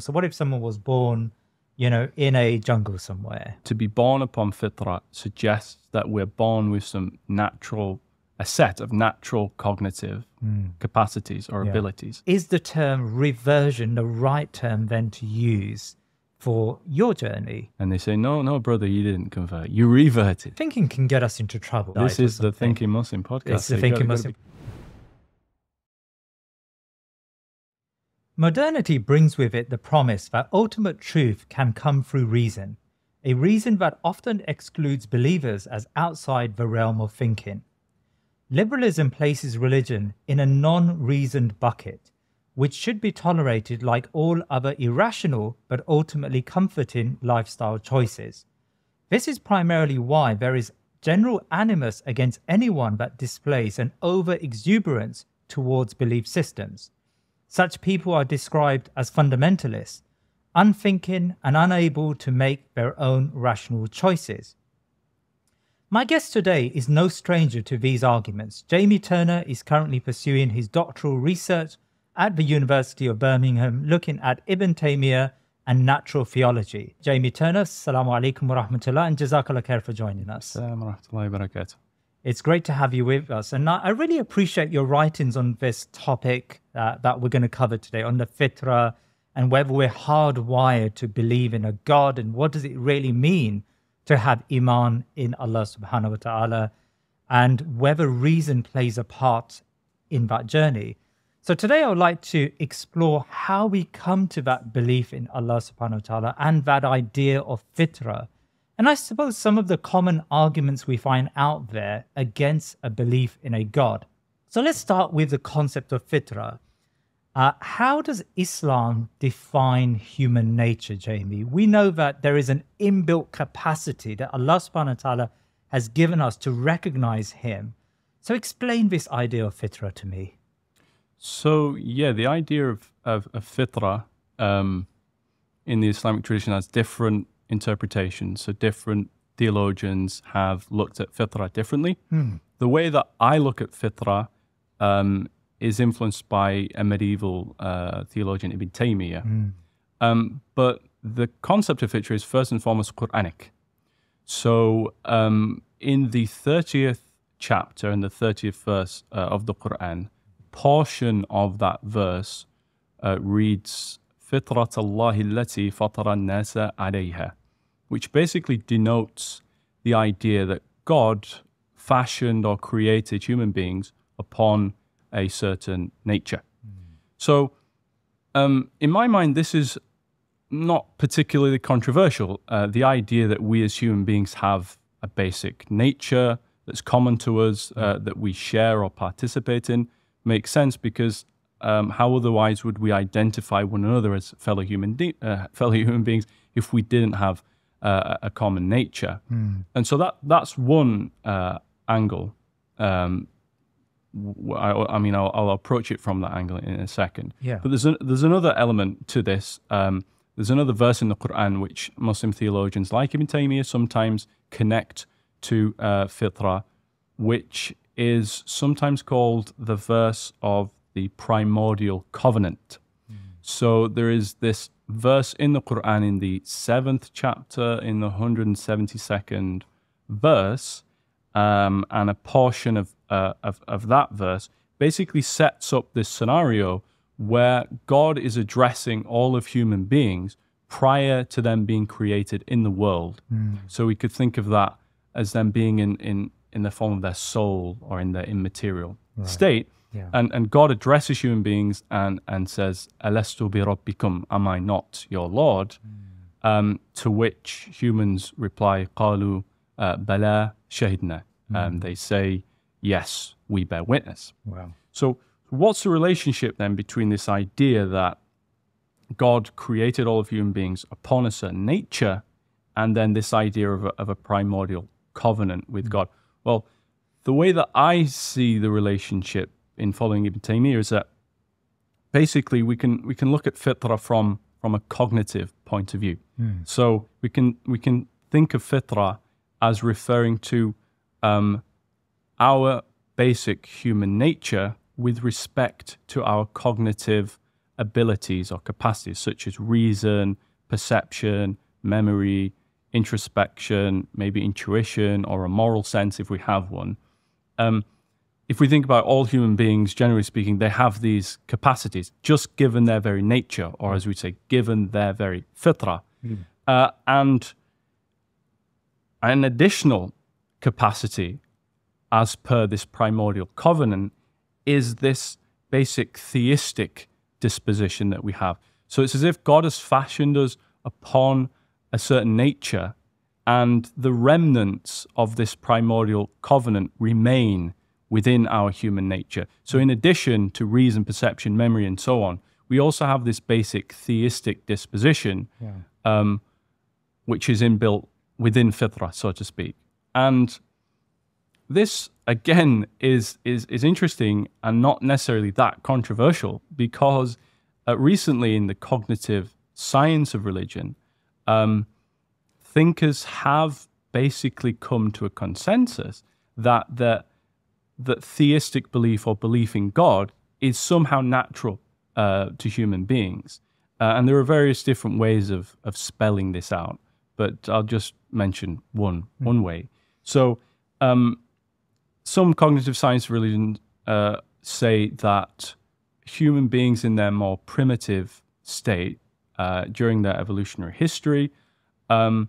So what if someone was born, you know, in a jungle somewhere? To be born upon fitra suggests that we're born with some natural, a set of natural cognitive hmm. capacities or Yeah. abilities. Is the term reversion the right term then to use for your journey? And they say, no, no, brother, you didn't convert. You reverted. Thinking can get us into trouble. This right, is the. Thinking Muslim podcast. It's the you Thinking Muslim. Modernity brings with it the promise that ultimate truth can come through reason, a reason that often excludes believers as outside the realm of thinking. Liberalism places religion in a non reasoned bucket, which should be tolerated like all other irrational but ultimately comforting lifestyle choices. This is primarily why there is general animus against anyone that displays an over exuberance towards belief systems. Such people are described as fundamentalists, unthinking and unable to make their own rational choices. My guest today is no stranger to these arguments. Jamie Turner is currently pursuing his doctoral research at the University of Birmingham, looking at Ibn Taymiyyah and natural theology. Jamie Turner, Assalamu alaikum wa rahmatullah, and Jazakallah khair for joining us. Assalamu warahmatullahi wabarakatuh. It's great to have you with us. And I really appreciate your writings on this topic uh, that we're going to cover today on the fitra and whether we're hardwired to believe in a God and what does it really mean to have iman in Allah subhanahu wa ta'ala and whether reason plays a part in that journey. So today I would like to explore how we come to that belief in Allah subhanahu wa ta'ala and that idea of fitra. And I suppose some of the common arguments we find out there against a belief in a God. So let's start with the concept of fitra. Uh, how does Islam define human nature, Jamie? We know that there is an inbuilt capacity that Allah subhanahu wa ta'ala has given us to recognize Him. So explain this idea of fitra to me. So yeah, the idea of of, of fitra um, in the Islamic tradition has different interpretations. So different theologians have looked at fitra differently. The way that I look at fitra um, is influenced by a medieval uh, theologian, Ibn Taymiyyah. Um, but the concept of fitra is first and foremost Quranic. So um, in the 30th chapter and the 30th verse uh, of the Quran, portion of that verse uh, reads فطرة الله التي فطر الناس عليها which basically denotes the idea that God fashioned or created human beings upon a certain nature. So, um, in my mind, this is not particularly controversial. Uh, the idea that we as human beings have a basic nature that's common to us, uh, that we share or participate in, makes sense because um, how otherwise would we identify one another as fellow human de- uh, fellow human beings if we didn't have uh, a common nature? And so that that's one uh, angle. Um, I, I mean, I'll, I'll approach it from that angle in a second. Yeah. But there's a, there's another element to this. Um, there's another verse in the Quran which Muslim theologians like Ibn Taymiyyah sometimes connect to uh, fitra, which is sometimes called the verse of the primordial covenant. So there is this verse in the Quran in the seventh chapter, in the 172nd verse, um, and a portion of, uh, of, of that verse basically sets up this scenario where God is addressing all of human beings prior to them being created in the world. So we could think of that as them being in, in, in the form of their soul or in their immaterial state. Yeah. And, and God addresses human beings and, and says, Alastu bi rabbikum, am I not your Lord? Um, to which humans reply, Qalu uh, bala shahidna. And they say, yes, we bear witness. Wow. So, what's the relationship then between this idea that God created all of human beings upon a certain nature and then this idea of a, of a primordial covenant with God? Well, the way that I see the relationship in following Ibn Taymiyyah is that basically we can we can look at fitra from from a cognitive point of view. So we can we can think of fitra as referring to um, our basic human nature with respect to our cognitive abilities or capacities such as reason, perception, memory, introspection, maybe intuition or a moral sense if we have one. Um, if we think about all human beings, generally speaking, they have these capacities just given their very nature, or as we say, given their very fitra. Mm. Uh, and an additional capacity, as per this primordial covenant, is this basic theistic disposition that we have. So it's as if God has fashioned us upon a certain nature, and the remnants of this primordial covenant remain within our human nature. So, in addition to reason, perception, memory, and so on, we also have this basic theistic disposition, yeah. um, which is inbuilt within fitra, so to speak. And this again is is is interesting and not necessarily that controversial because uh, recently in the cognitive science of religion, um, thinkers have basically come to a consensus that that that theistic belief or belief in God is somehow natural uh, to human beings, uh, and there are various different ways of of spelling this out. But I'll just mention one mm. one way. So. Um, some cognitive science religions uh, say that human beings in their more primitive state uh, during their evolutionary history um,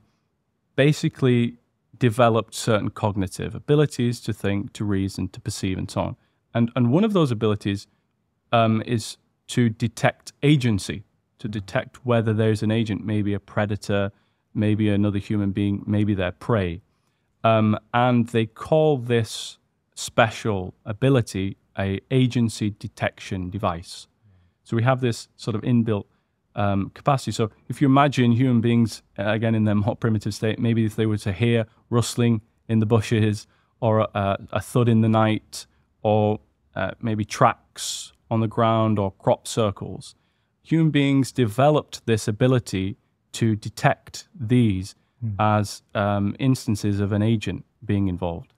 basically developed certain cognitive abilities to think, to reason, to perceive, and so on. And, and one of those abilities um, is to detect agency, to detect whether there's an agent, maybe a predator, maybe another human being, maybe their prey. Um, and they call this special ability a agency detection device. So we have this sort of inbuilt um, capacity. So if you imagine human beings, uh, again, in their more primitive state, maybe if they were to hear rustling in the bushes or a, a thud in the night or uh, maybe tracks on the ground or crop circles, human beings developed this ability to detect these mm. as um, instances of an agent being involved.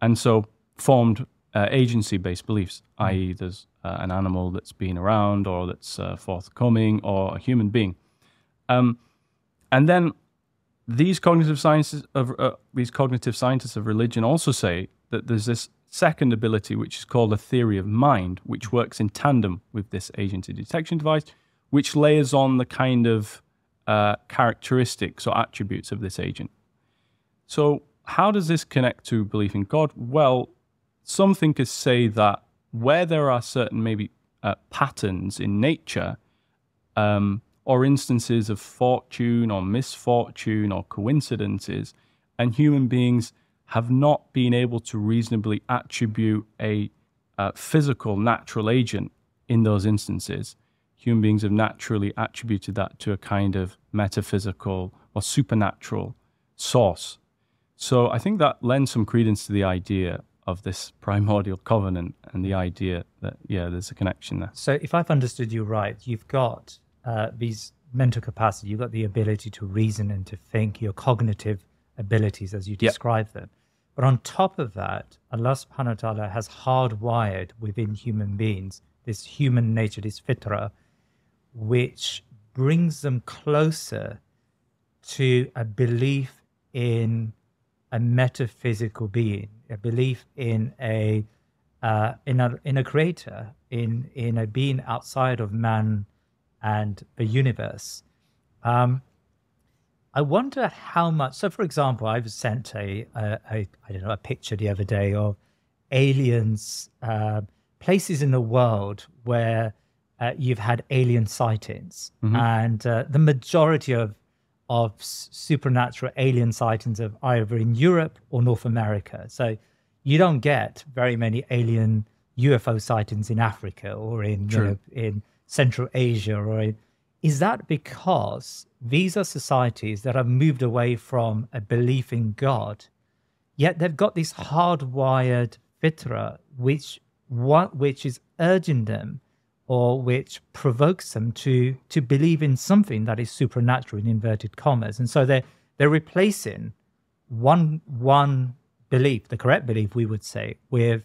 And so formed uh, agency-based beliefs, mm. i.e., there's uh, an animal that's been around or that's uh, forthcoming or a human being. Um, and then these cognitive sciences of uh, these cognitive scientists of religion also say that there's this second ability, which is called a theory of mind, which works in tandem with this agency detection device, which layers on the kind of uh, characteristics or attributes of this agent. So, how does this connect to belief in God? Well, some thinkers say that where there are certain maybe uh, patterns in nature um, or instances of fortune or misfortune or coincidences, and human beings have not been able to reasonably attribute a uh, physical, natural agent in those instances. Human beings have naturally attributed that to a kind of metaphysical or supernatural source. So I think that lends some credence to the idea of this primordial covenant and the idea that yeah there's a connection there so if i've understood you right you've got uh, these mental capacity you've got the ability to reason and to think your cognitive abilities as you describe yep. them but on top of that allah subhanahu wa ta'ala has hardwired within human beings this human nature this fitra which brings them closer to a belief in a metaphysical being, a belief in a uh, in a in a creator, in in a being outside of man and the universe. Um, I wonder how much. So, for example, I've sent a, a, a I don't know a picture the other day of aliens, uh, places in the world where uh, you've had alien sightings, mm-hmm. and uh, the majority of of supernatural alien sightings of either in Europe or North America. So you don't get very many alien UFO sightings in Africa or in you know, in Central Asia or is that because these are societies that have moved away from a belief in God, yet they've got this hardwired fitra which what which is urging them or which provokes them to to believe in something that is supernatural in inverted commas? And so they're they're replacing one one belief the correct belief we would say with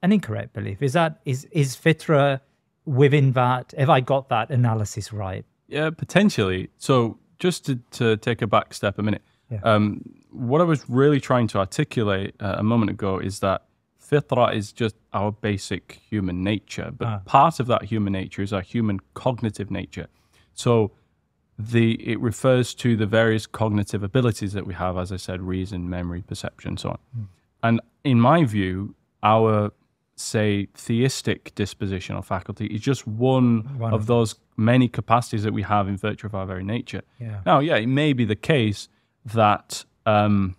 an incorrect belief. Is that is is fitra within that, if I got that analysis right? Yeah, potentially. So just to, to take a back step a minute, Yeah. um, what I was really trying to articulate uh, a moment ago is that fitra is just our basic human nature, but Ah. part of that human nature is our human cognitive nature. So the it refers to the various cognitive abilities that we have, as I said, reason, memory, perception, so on. And in my view, our say theistic disposition or faculty is just one, One of of those many capacities that we have in virtue of our very nature. Yeah. Now, yeah, it may be the case that um,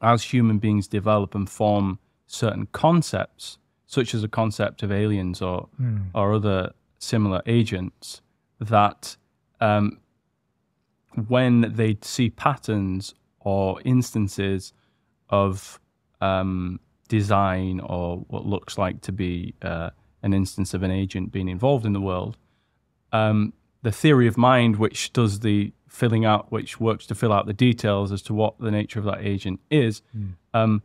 as human beings develop and form certain concepts, such as a concept of aliens or or other similar agents, that um, when they see patterns or instances of um, design or what looks like to be uh, an instance of an agent being involved in the world, um, the theory of mind, which does the filling out, which works to fill out the details as to what the nature of that agent is, um,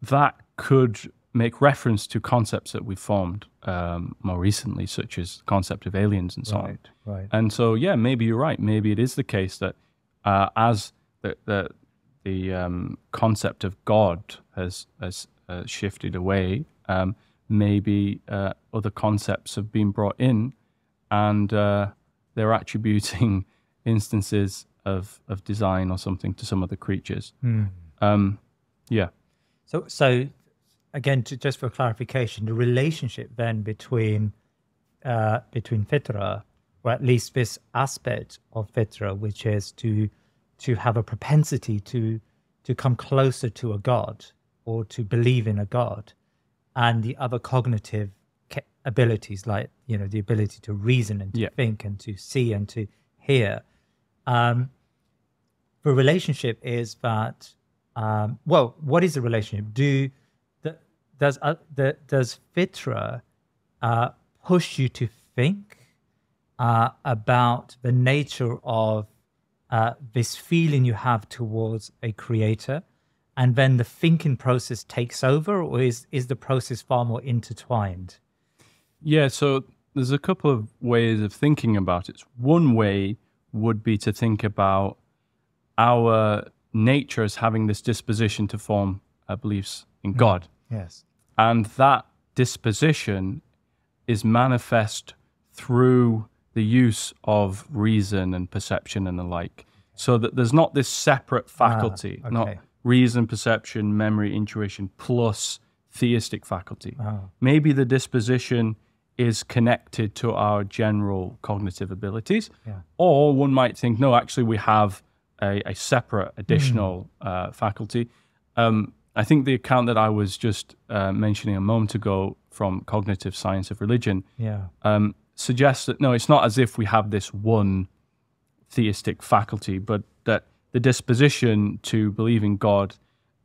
that could make reference to concepts that we've formed um, more recently, such as the concept of aliens and so on. Right, right. And so, yeah, maybe you're right. Maybe it is the case that uh, as the the, the um, concept of God has has uh, shifted away, um, maybe uh, other concepts have been brought in, and uh, they're attributing instances of of design or something to some of the creatures. Um, yeah. So, so again, to, just for clarification, the relationship then between uh, between fitra, or at least this aspect of fitra, which is to to have a propensity to to come closer to a god or to believe in a god, and the other cognitive abilities, like you know the ability to reason and to Yeah. think and to see and to hear. Um, the relationship is that um, well what is the relationship do the, does uh, the, does fitra uh, push you to think uh, about the nature of uh, this feeling you have towards a creator and then the thinking process takes over or is, is the process far more intertwined Yeah, so there's a couple of ways of thinking about it. One way would be to think about our nature as having this disposition to form uh, beliefs in God. yes And that disposition is manifest through the use of reason and perception and the like. So that there's not this separate faculty, not okay. reason, perception, memory, intuition, plus theistic faculty. Oh. Maybe the disposition is connected to our general cognitive abilities. Yeah. Or one might think, no, actually, we have a, a separate additional uh, faculty. Um, I think the account that I was just uh, mentioning a moment ago from Cognitive Science of Religion yeah um, suggests that no, it's not as if we have this one theistic faculty, but that the disposition to believe in God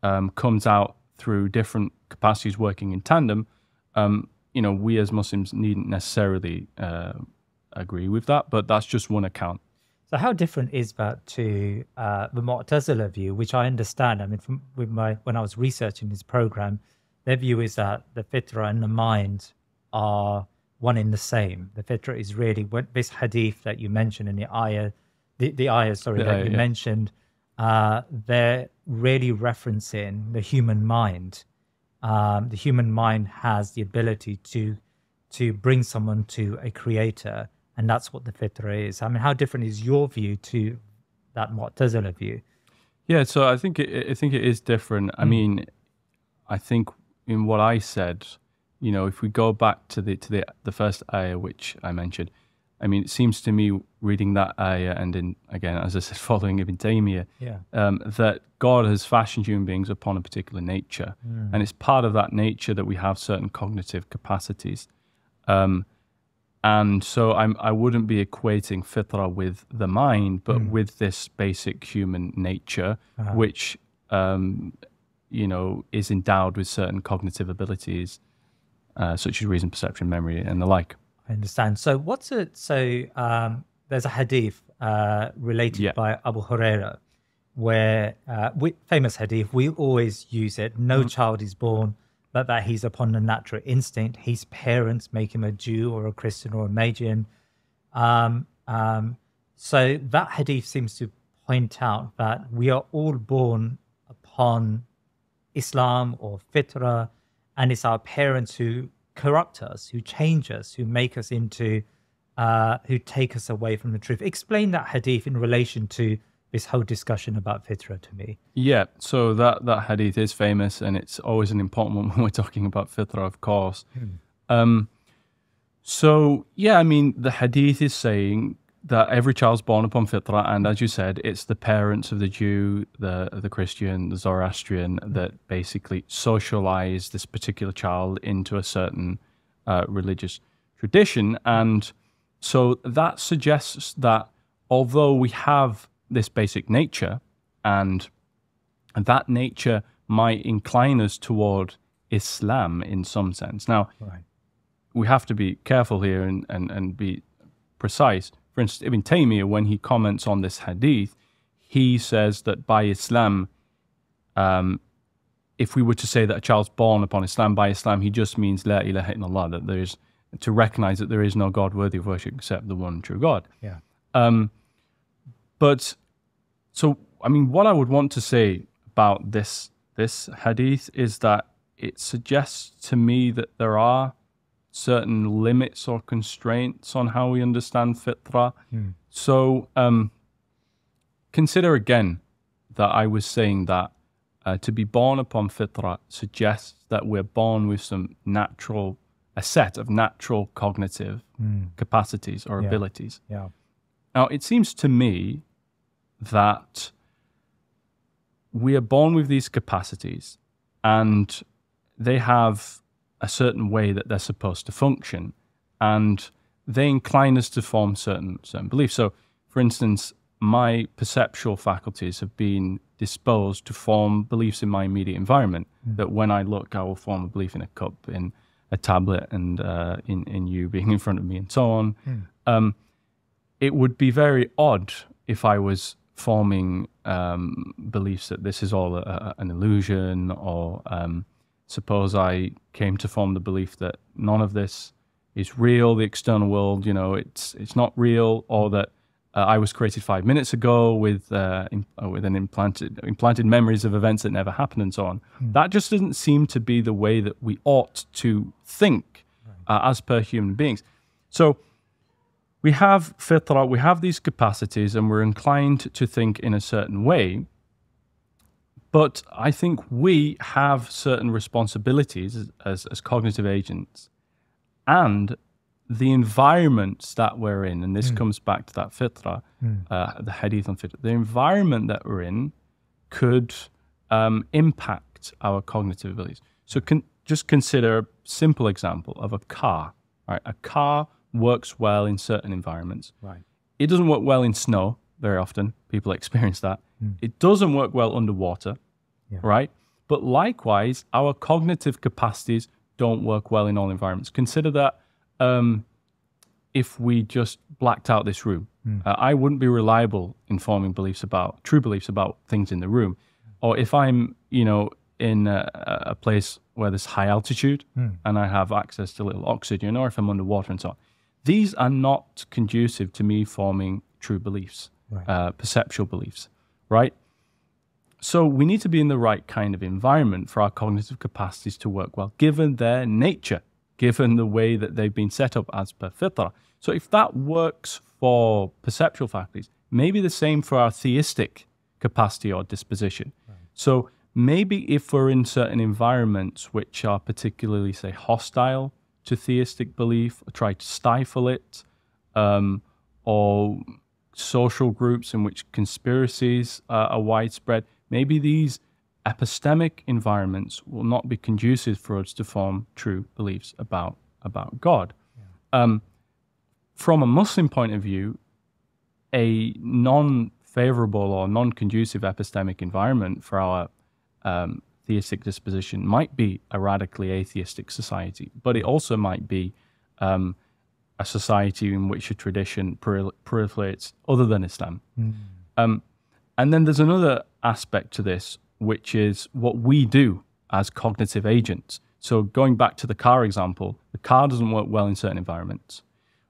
um, comes out through different capacities working in tandem. Um, you know, we as Muslims needn't necessarily uh, agree with that, but that's just one account. So how different is that to uh, the Mu'tazila view, which I understand? I mean, from, with my when I was researching this program, their view is that the fitra and the mind are one in the same. The fitra is really this hadith that you mentioned in the ayah, the, the ayah, sorry, The that ayah, you yeah. mentioned, uh, they're really referencing the human mind. Um, the human mind has the ability to to bring someone to a creator, and that's what the fitra is. I mean, how different is your view to that Mu'tazila view? Yeah, so I think it, I think it is different. I mean, I think in what I said, you know, if we go back to the to the the first ayah which I mentioned, I mean, it seems to me reading that ayah and in again, as I said, following Ibn Taymiyyah, Yeah. um, that God has fashioned human beings upon a particular nature, and it's part of that nature that we have certain cognitive capacities. Um, and so I'm, I wouldn't be equating fitra with the mind, but with this basic human nature, which um, you know is endowed with certain cognitive abilities, uh, such as reason, perception, memory, and the like. I understand. So what's it? So um, there's a hadith uh, related Yeah. by Abu Huraira, where uh, we, famous hadith. We always use it. No child is born but that he's upon a natural instinct. His parents make him a Jew or a Christian or a Magian. Um, um, so that hadith seems to point out that we are all born upon Islam or fitra, and it's our parents who corrupt us, who change us, who make us into, uh, who take us away from the truth. Explain that hadith in relation to this whole discussion about fitra to me. Yeah, so that, that hadith is famous and it's always an important one when we're talking about fitra, of course. Hmm. Um, so, yeah, I mean, the hadith is saying that every child's born upon fitra, and as you said, it's the parents of the Jew, the the Christian, the Zoroastrian that basically socialize this particular child into a certain uh, religious tradition, and so that suggests that although we have this basic nature, and that nature might incline us toward Islam in some sense. Now, right. we have to be careful here and, and, and be precise for instance, Ibn Taymiyyah, when he comments on this hadith, he says that by Islam, um, if we were to say that a child's born upon Islam by Islam, he just means La ilaha illallah, that there is to recognize that there is no God worthy of worship except the one true God. Yeah. Um, but so, I mean, what I would want to say about this this hadith is that it suggests to me that there are certain limits or constraints on how we understand fitra. Mm. So um, consider again that I was saying that uh, to be born upon fitra suggests that we're born with some natural, a set of natural cognitive mm. capacities or yeah. abilities. Yeah. Now, it seems to me that we are born with these capacities and they have a certain way that they're supposed to function, and they incline us to form certain certain beliefs. So, for instance, my perceptual faculties have been disposed to form beliefs in my immediate environment. Mm. That when I look, I will form a belief in a cup, in a tablet, and uh, in in you being in front of me, and so on. Mm. Um, it would be very odd if I was forming um, beliefs that this is all a, a, an illusion or um, suppose I came to form the belief that none of this is real, the external world, you know, it's it's not real, or that uh, I was created five minutes ago with uh, in, uh, with an implanted implanted memories of events that never happened, and so on. Mm. That just doesn't seem to be the way that we ought to think right. uh, as per human beings. So we have fitra, we have these capacities, and we're inclined to think in a certain way. But I think we have certain responsibilities as, as cognitive agents and the environments that we're in, and this mm. comes back to that fitra, mm. uh, the hadith on fitra, the environment that we're in could um, impact our cognitive abilities. So con- just consider a simple example of a car. Right? A car works well in certain environments. Right. It doesn't work well in snow very often. People experience that. Mm. It doesn't work well underwater, yeah. right? But likewise, our cognitive capacities don't work well in all environments. Consider that um, if we just blacked out this room, mm. uh, I wouldn't be reliable in forming beliefs about true beliefs about things in the room. Or if I'm, you know, in a, a place where there's high altitude mm. and I have access to little oxygen, or if I'm underwater and so on, these are not conducive to me forming true beliefs right. uh, perceptual beliefs, right? So we need to be in the right kind of environment for our cognitive capacities to work well, given their nature, given the way that they've been set up as per fitra. So if that works for perceptual faculties, maybe the same for our theistic capacity or disposition. Right. So maybe if we're in certain environments which are particularly, say, hostile to theistic belief, or try to stifle it, um, or social groups in which conspiracies uh, are widespread, maybe these epistemic environments will not be conducive for us to form true beliefs about about God. Yeah. Um, from a Muslim point of view, a non-favorable or non-conducive epistemic environment for our um, theistic disposition might be a radically atheistic society, but it also might be um, a society in which a tradition proliferates other than Islam. Mm. Um, and then there's another aspect to this, which is what we do as cognitive agents. So going back to the car example, the car doesn't work well in certain environments,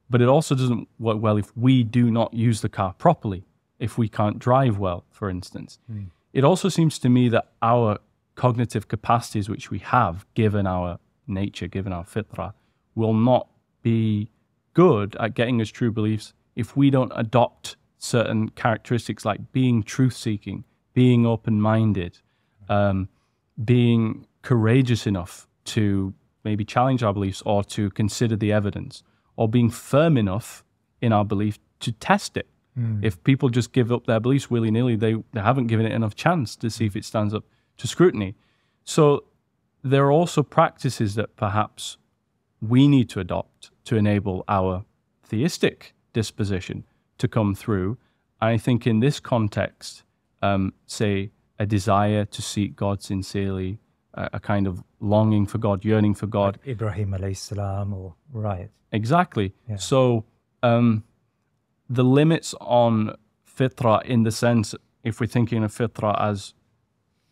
but it also doesn't work well if we do not use the car properly, if we can't drive well, for instance. Mm. It also seems to me that our cognitive capacities, which we have given our nature, given our fitra, will not be good at getting us true beliefs if we don't adopt certain characteristics like being truth seeking, being open minded, um, being courageous enough to maybe challenge our beliefs or to consider the evidence, or being firm enough in our belief to test it. Mm. If people just give up their beliefs willy nilly, they, they haven't given it enough chance to see if it stands up to scrutiny. So there are also practices that perhaps we need to adopt to enable our theistic disposition to come through. I think in this context, um, say a desire to seek God sincerely, a, a kind of longing for God, yearning for God. Like Ibrahim alayhi salam, or right. Exactly. Yeah. So um, the limits on fitra, in the sense, if we're thinking of fitra as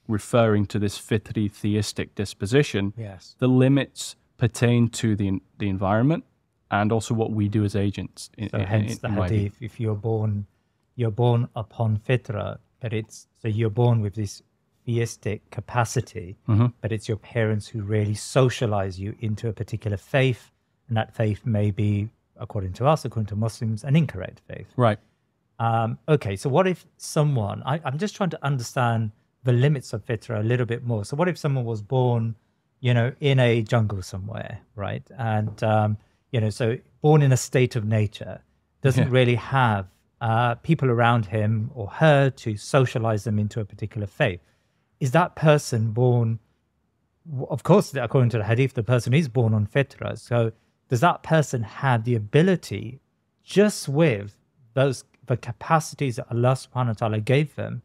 referring to this fitri theistic disposition, yes. the limits pertain to the the environment and also what we do as agents. In, so hence in, the hadith, if you're born, you're born upon fitra, but it's so you're born with this theistic capacity, mm-hmm. but it's your parents who really socialize you into a particular faith, and that faith may be, according to us, according to Muslims, an incorrect faith. Right. Um, okay, so what if someone? I, I'm just trying to understand the limits of fitra a little bit more. So what if someone was born, you know, in a jungle somewhere, right, and um, you know, so born in a state of nature, doesn't yeah. really have uh, people around him or her to socialize them into a particular faith. Is that person born? Of course, according to the hadith, the person is born on fitra. So, does that person have the ability, just with those the capacities that Allah Subhanahu wa Taala gave them,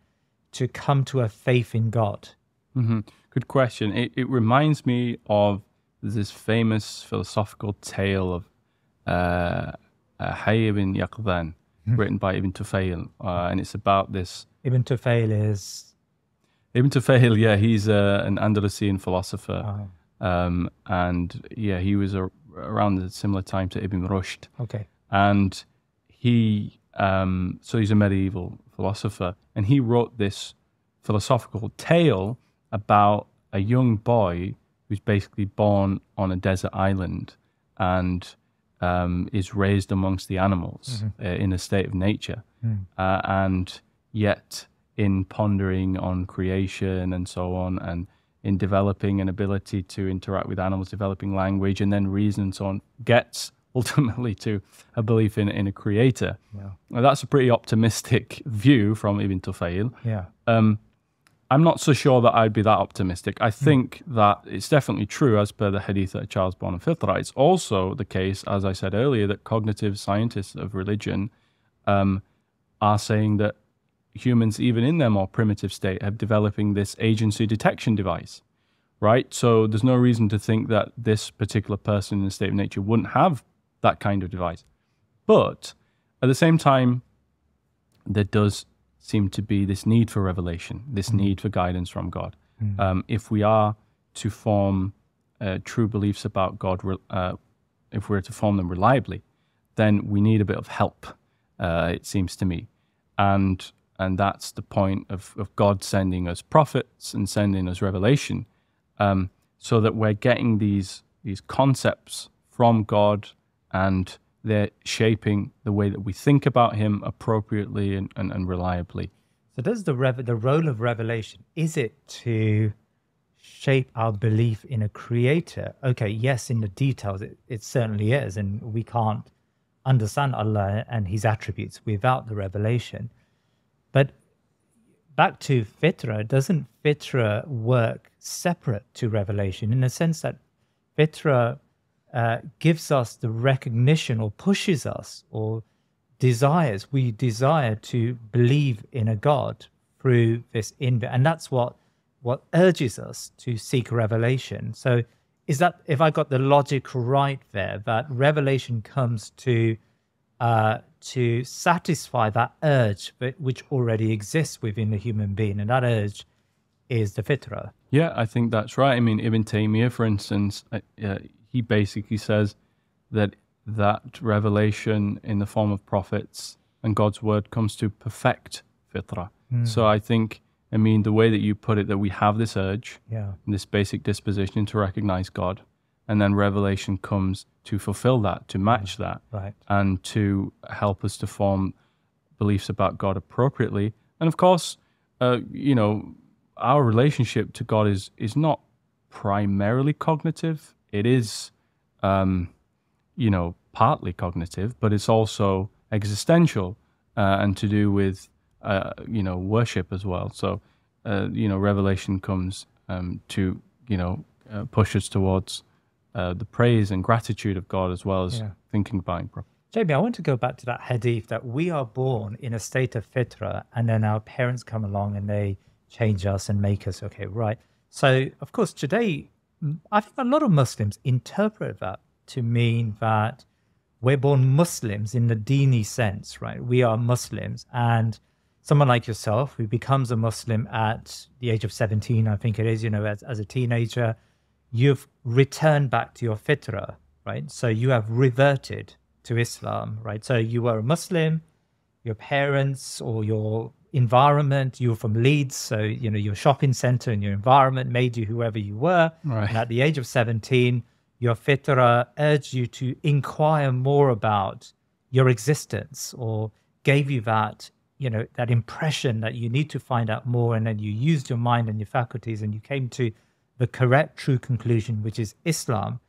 to come to a faith in God? Mm-hmm. Good question. It, it reminds me of there's this famous philosophical tale of uh, uh, Hayy ibn Yaqdhan, mm-hmm. written by Ibn Tufayl, uh, and it's about this. Ibn Tufayl is. Ibn Tufayl, yeah, he's uh, an Andalusian philosopher. Oh. Um, and yeah, he was a, around a similar time to Ibn Rushd. Okay. And he, um, so he's a medieval philosopher, and he wrote this philosophical tale about a young boy who's basically born on a desert island and um, is raised amongst the animals mm-hmm. uh, in a state of nature. Mm. Uh, and yet, in pondering on creation and so on, and in developing an ability to interact with animals, developing language, and then reason and so on, gets ultimately to a belief in, in a creator. Yeah. Now, that's a pretty optimistic view from Ibn Tufayl. Yeah. Um, I'm not so sure that I'd be that optimistic. I hmm. think mm. that it's definitely true, as per the hadith that Charles born Fitra. It's also the case, as I said earlier, that cognitive scientists of religion um, are saying that humans, even in their more primitive state, have developing this agency detection device, right? So there's no reason to think that this particular person in the state of nature wouldn't have that kind of device. But at the same time, there does seem to be this need for revelation, this mm. need for guidance from God. Mm. Um, if we are to form uh, true beliefs about God, uh, if we're to form them reliably, then we need a bit of help. Uh, it seems to me, and and that's the point of, of God sending us prophets and sending us revelation, um, so that we're getting these these concepts from God and they're shaping the way that we think about him appropriately and, and, and reliably. So, does the rev- the role of revelation is it to shape our belief in a creator? Okay, yes, in the details, it, it certainly is, and we can't understand Allah and His attributes without the revelation. But back to fitra, doesn't fitra work separate to revelation in the sense that fitra uh, gives us the recognition or pushes us or desires, we desire to believe in a God through this in and that's what what urges us to seek revelation. So is that if I got the logic right there, that revelation comes to uh, to satisfy that urge which already exists within the human being, and that urge is the fitra. Yeah, I think that's right. I mean, Ibn Taymiyyah, for instance, uh, uh, he basically says that that revelation in the form of prophets and God's word comes to perfect fitra. Mm. So I think, I mean, the way that you put it, that we have this urge, Yeah. this basic disposition to recognize God, and then revelation comes to fulfill that, to match that, Right. and to help us to form beliefs about God appropriately. And of course, uh, you know, our relationship to God is is not primarily cognitive. It is, um, you know, partly cognitive, but it's also existential uh, and to do with, uh, you know, worship as well. So, uh, you know, revelation comes um, to, you know, uh, push us towards uh, the praise and gratitude of God as well as Yeah. thinking about Him. properly. Jamie, I want to go back to that hadith that we are born in a state of fitra and then our parents come along and they change us and make us okay, right? So, of course, today, I think a lot of Muslims interpret that to mean that we're born Muslims in the dini sense, right? We are Muslims. And someone like yourself who becomes a Muslim at the age of 17, I think it is, you know, as, as a teenager, you've returned back to your fitra, right? So you have reverted to Islam, right? So you were a Muslim, your parents or your environment, you were from Leeds, so you know your shopping center and your environment made you whoever you were. Right. And at the age of 17, your fitra urged you to inquire more about your existence or gave you that, you know, that impression that you need to find out more. And then you used your mind and your faculties and you came to the correct true conclusion, which is Islam.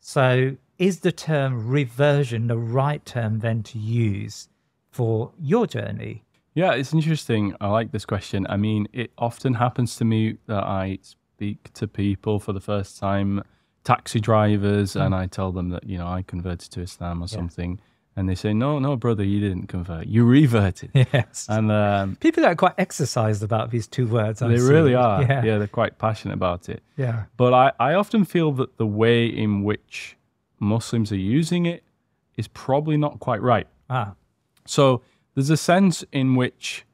So, is the term reversion the right term then to use for your journey? Yeah, it's interesting. I like this question. I mean, it often happens to me that I speak to people for the first time, taxi drivers, and I tell them that, you know, I converted to Islam or something. And they say, no, no, brother, you didn't convert. You reverted. Yes. And um, People are quite exercised about these two words. I they see. really are. Yeah. yeah, they're quite passionate about it. Yeah. But I, I often feel that the way in which Muslims are using it is probably not quite right. Ah. So there's a sense in which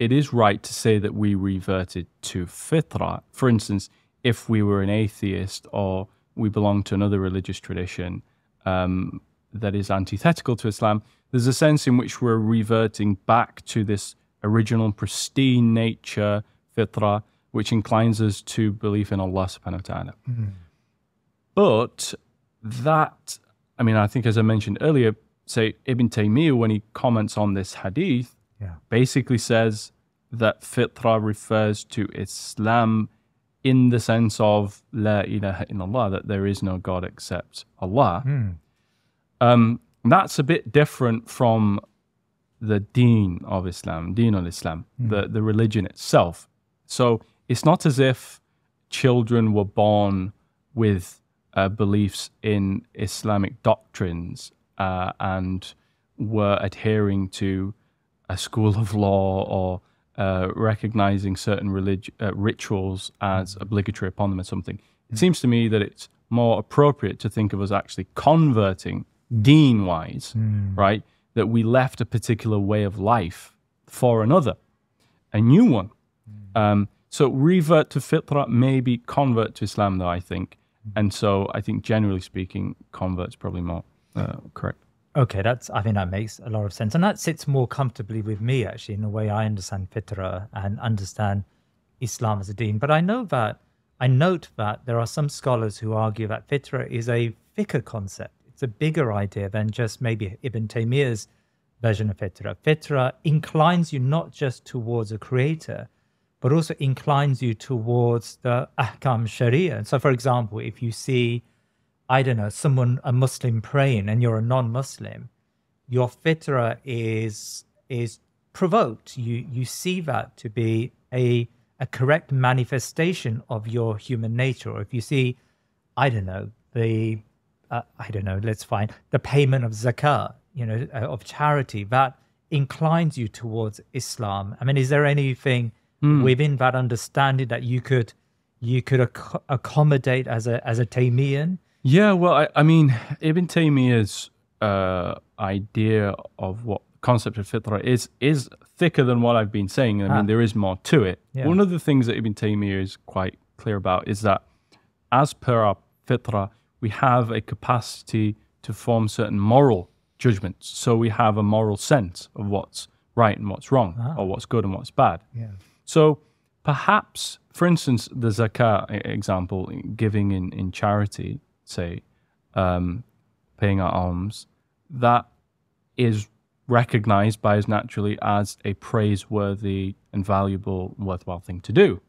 it is right to say that we reverted to fitra. For instance, if we were an atheist or we belong to another religious tradition um, that is antithetical to Islam, there's a sense in which we're reverting back to this original pristine nature, fitra, which inclines us to belief in Allah subhanahu wa ta'ala. But that, I mean, I think as I mentioned earlier, say Ibn Taymiyyah, when he comments on this hadith, Yeah. basically says that fitra refers to Islam in the sense of La ilaha illallah, that there is no God except Allah. Hmm. Um, that's a bit different from the deen of Islam, deen al Islam, the, the religion itself. So it's not as if children were born with uh, beliefs in Islamic doctrines uh, and were adhering to a school of law or uh, recognizing certain relig- uh, rituals as obligatory upon them or something. It seems to me that it's more appropriate to think of us actually converting deen wise, right? That we left a particular way of life for another, a new one. Um, so revert to fitra, maybe convert to Islam, though, I think. And so I think generally speaking, convert's probably more uh, correct. Okay, that's. I think that makes a lot of sense, and that sits more comfortably with me actually in the way I understand fitra and understand Islam as a deen. But I know that I note that there are some scholars who argue that fitra is a thicker concept. It's a bigger idea than just maybe Ibn Taymiyyah's version of fitra. Fitra inclines you not just towards a creator, but also inclines you towards the ahkam sharia. And so, for example, if you see I don't know, someone a Muslim praying and you're a non-Muslim, your fitra is is provoked. You you see that to be a a correct manifestation of your human nature. Or if you see, I don't know, the uh, I don't know, let's find the payment of zakah, you know, uh, of charity that inclines you towards Islam. I mean, is there anything within that understanding that you could you could ac- accommodate as a as a Taymiyan? Yeah, well, I, I mean, Ibn Taymiyyah's uh, idea of what concept of fitra is is thicker than what I've been saying. I Ah. mean, there is more to it. Yeah. One of the things that Ibn Taymiyyah is quite clear about is that as per our fitra, we have a capacity to form certain moral judgments. So we have a moral sense of what's right and what's wrong, Ah. or what's good and what's bad. Yeah. So perhaps, for instance, the zakah e- example, giving in, in charity, say, um, paying our alms, that is recognized by us naturally as a praiseworthy and valuable, worthwhile thing to do,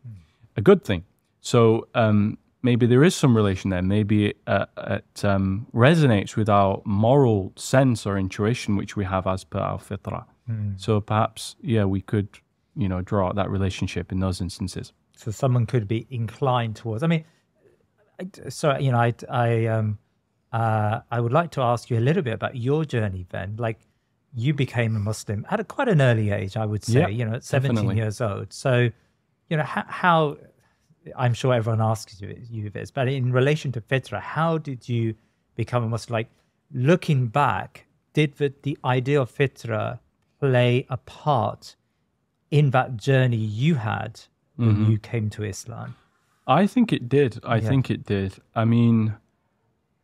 a good thing. So um, maybe there is some relation there. Maybe it, uh, it um, resonates with our moral sense or intuition, which we have as per our fitrah. So perhaps, yeah, we could, you know, draw out that relationship in those instances. So someone could be inclined towards. I mean, so you know, I I um uh I would like to ask you a little bit about your journey, Ben. Like, you became a Muslim at a, quite an early age, I would say. Yeah, you know, at seventeen definitely. years old. So, you know, how, how I'm sure everyone asks you you this, but in relation to fitra, how did you become a Muslim? Like, looking back, did the the idea of fitra play a part in that journey you had when you came to Islam? I think it did. I Yeah. think it did. I mean,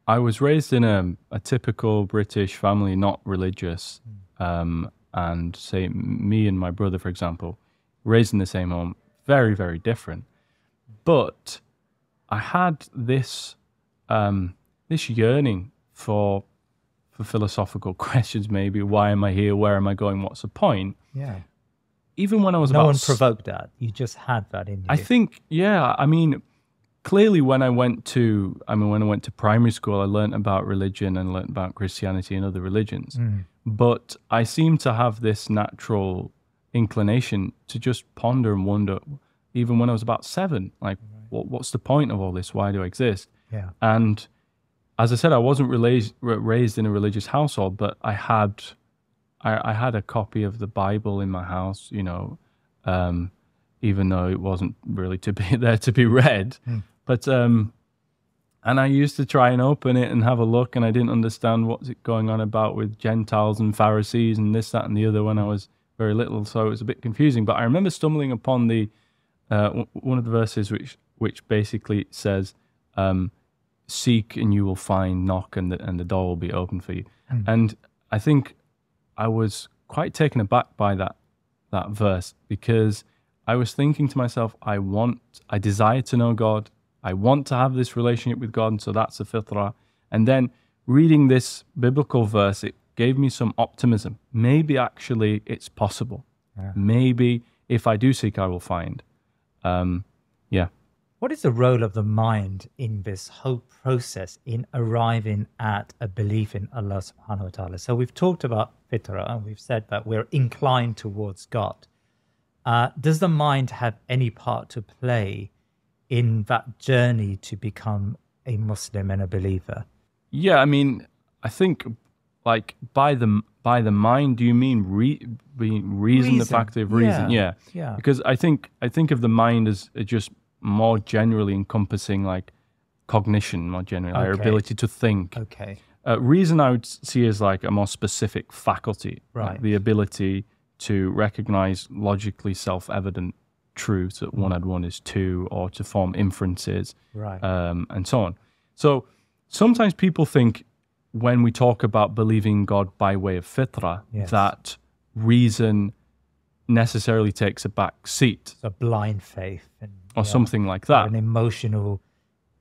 I was raised in a, a typical British family, not religious. Um, and say, me and my brother, for example, raised in the same home, very, very different. But I had this um, this yearning for for philosophical questions. Maybe why am I here? Where am I going? What's the point? Yeah. Even when I was No about one provoked that. You just had that in you. I think, yeah. I mean, clearly, when I went to, I mean, when I went to primary school, I learned about religion and learned about Christianity and other religions. Mm. But I seem to have this natural inclination to just ponder and wonder, even when I was about seven, like, what, what's the point of all this? Why do I exist? yeah. And as I said, I wasn't raised raised in a religious household, but I had I, I had a copy of the Bible in my house. You know, um, even though it wasn't really to be there to be read, but um, and I used to try and open it and have a look, and I didn't understand what's it going on about with Gentiles and Pharisees and this, that, and the other when I was very little, so it was a bit confusing. But I remember stumbling upon the uh, w- one of the verses which which basically says, um, "Seek and you will find; knock and the and the door will be open for you." And I think I was quite taken aback by that that verse because I was thinking to myself, I want, I desire to know God. I want to have this relationship with God. And so that's a fitrah. And then reading this biblical verse, it gave me some optimism. Maybe actually it's possible. Maybe if I do seek, I will find. Um, yeah. What is the role of the mind in this whole process in arriving at a belief in Allah subhanahu wa ta'ala? So we've talked about fitrah and we've said that we're inclined towards God. Uh, does the mind have any part to play in that journey to become a Muslim and a believer? Yeah, I mean, I think like by the by the mind, do you mean re, being reason, the fact of reason? yeah, Yeah, yeah. Because I think I think of the mind as just more generally encompassing like cognition, more generally, our ability to think. Okay. Uh, reason I would see is like a more specific faculty, like Right. the ability to recognize logically self-evident truths that one add one is two, or to form inferences, Right. um, and so on. So sometimes people think when we talk about believing God by way of fitra, Yes. that reason necessarily takes a back seat a blind faith and or yeah, something like that. an emotional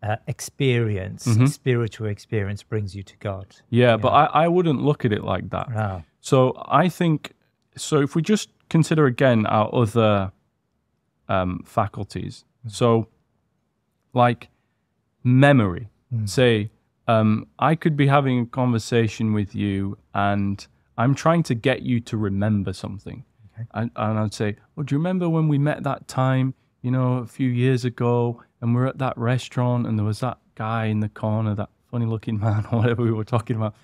uh, experience, Mhm. spiritual experience brings you to God. Yeah, but I, I wouldn't look at it like that. Ah, So I think so. If we just consider again our other um, faculties, so like memory. Say, um, I could be having a conversation with you, and I'm trying to get you to remember something, and, and I'd say, "Oh, do you remember when we met that time? You know, a few years ago, and we're at that restaurant, and there was that guy in the corner, that funny-looking man, or whatever we were talking about."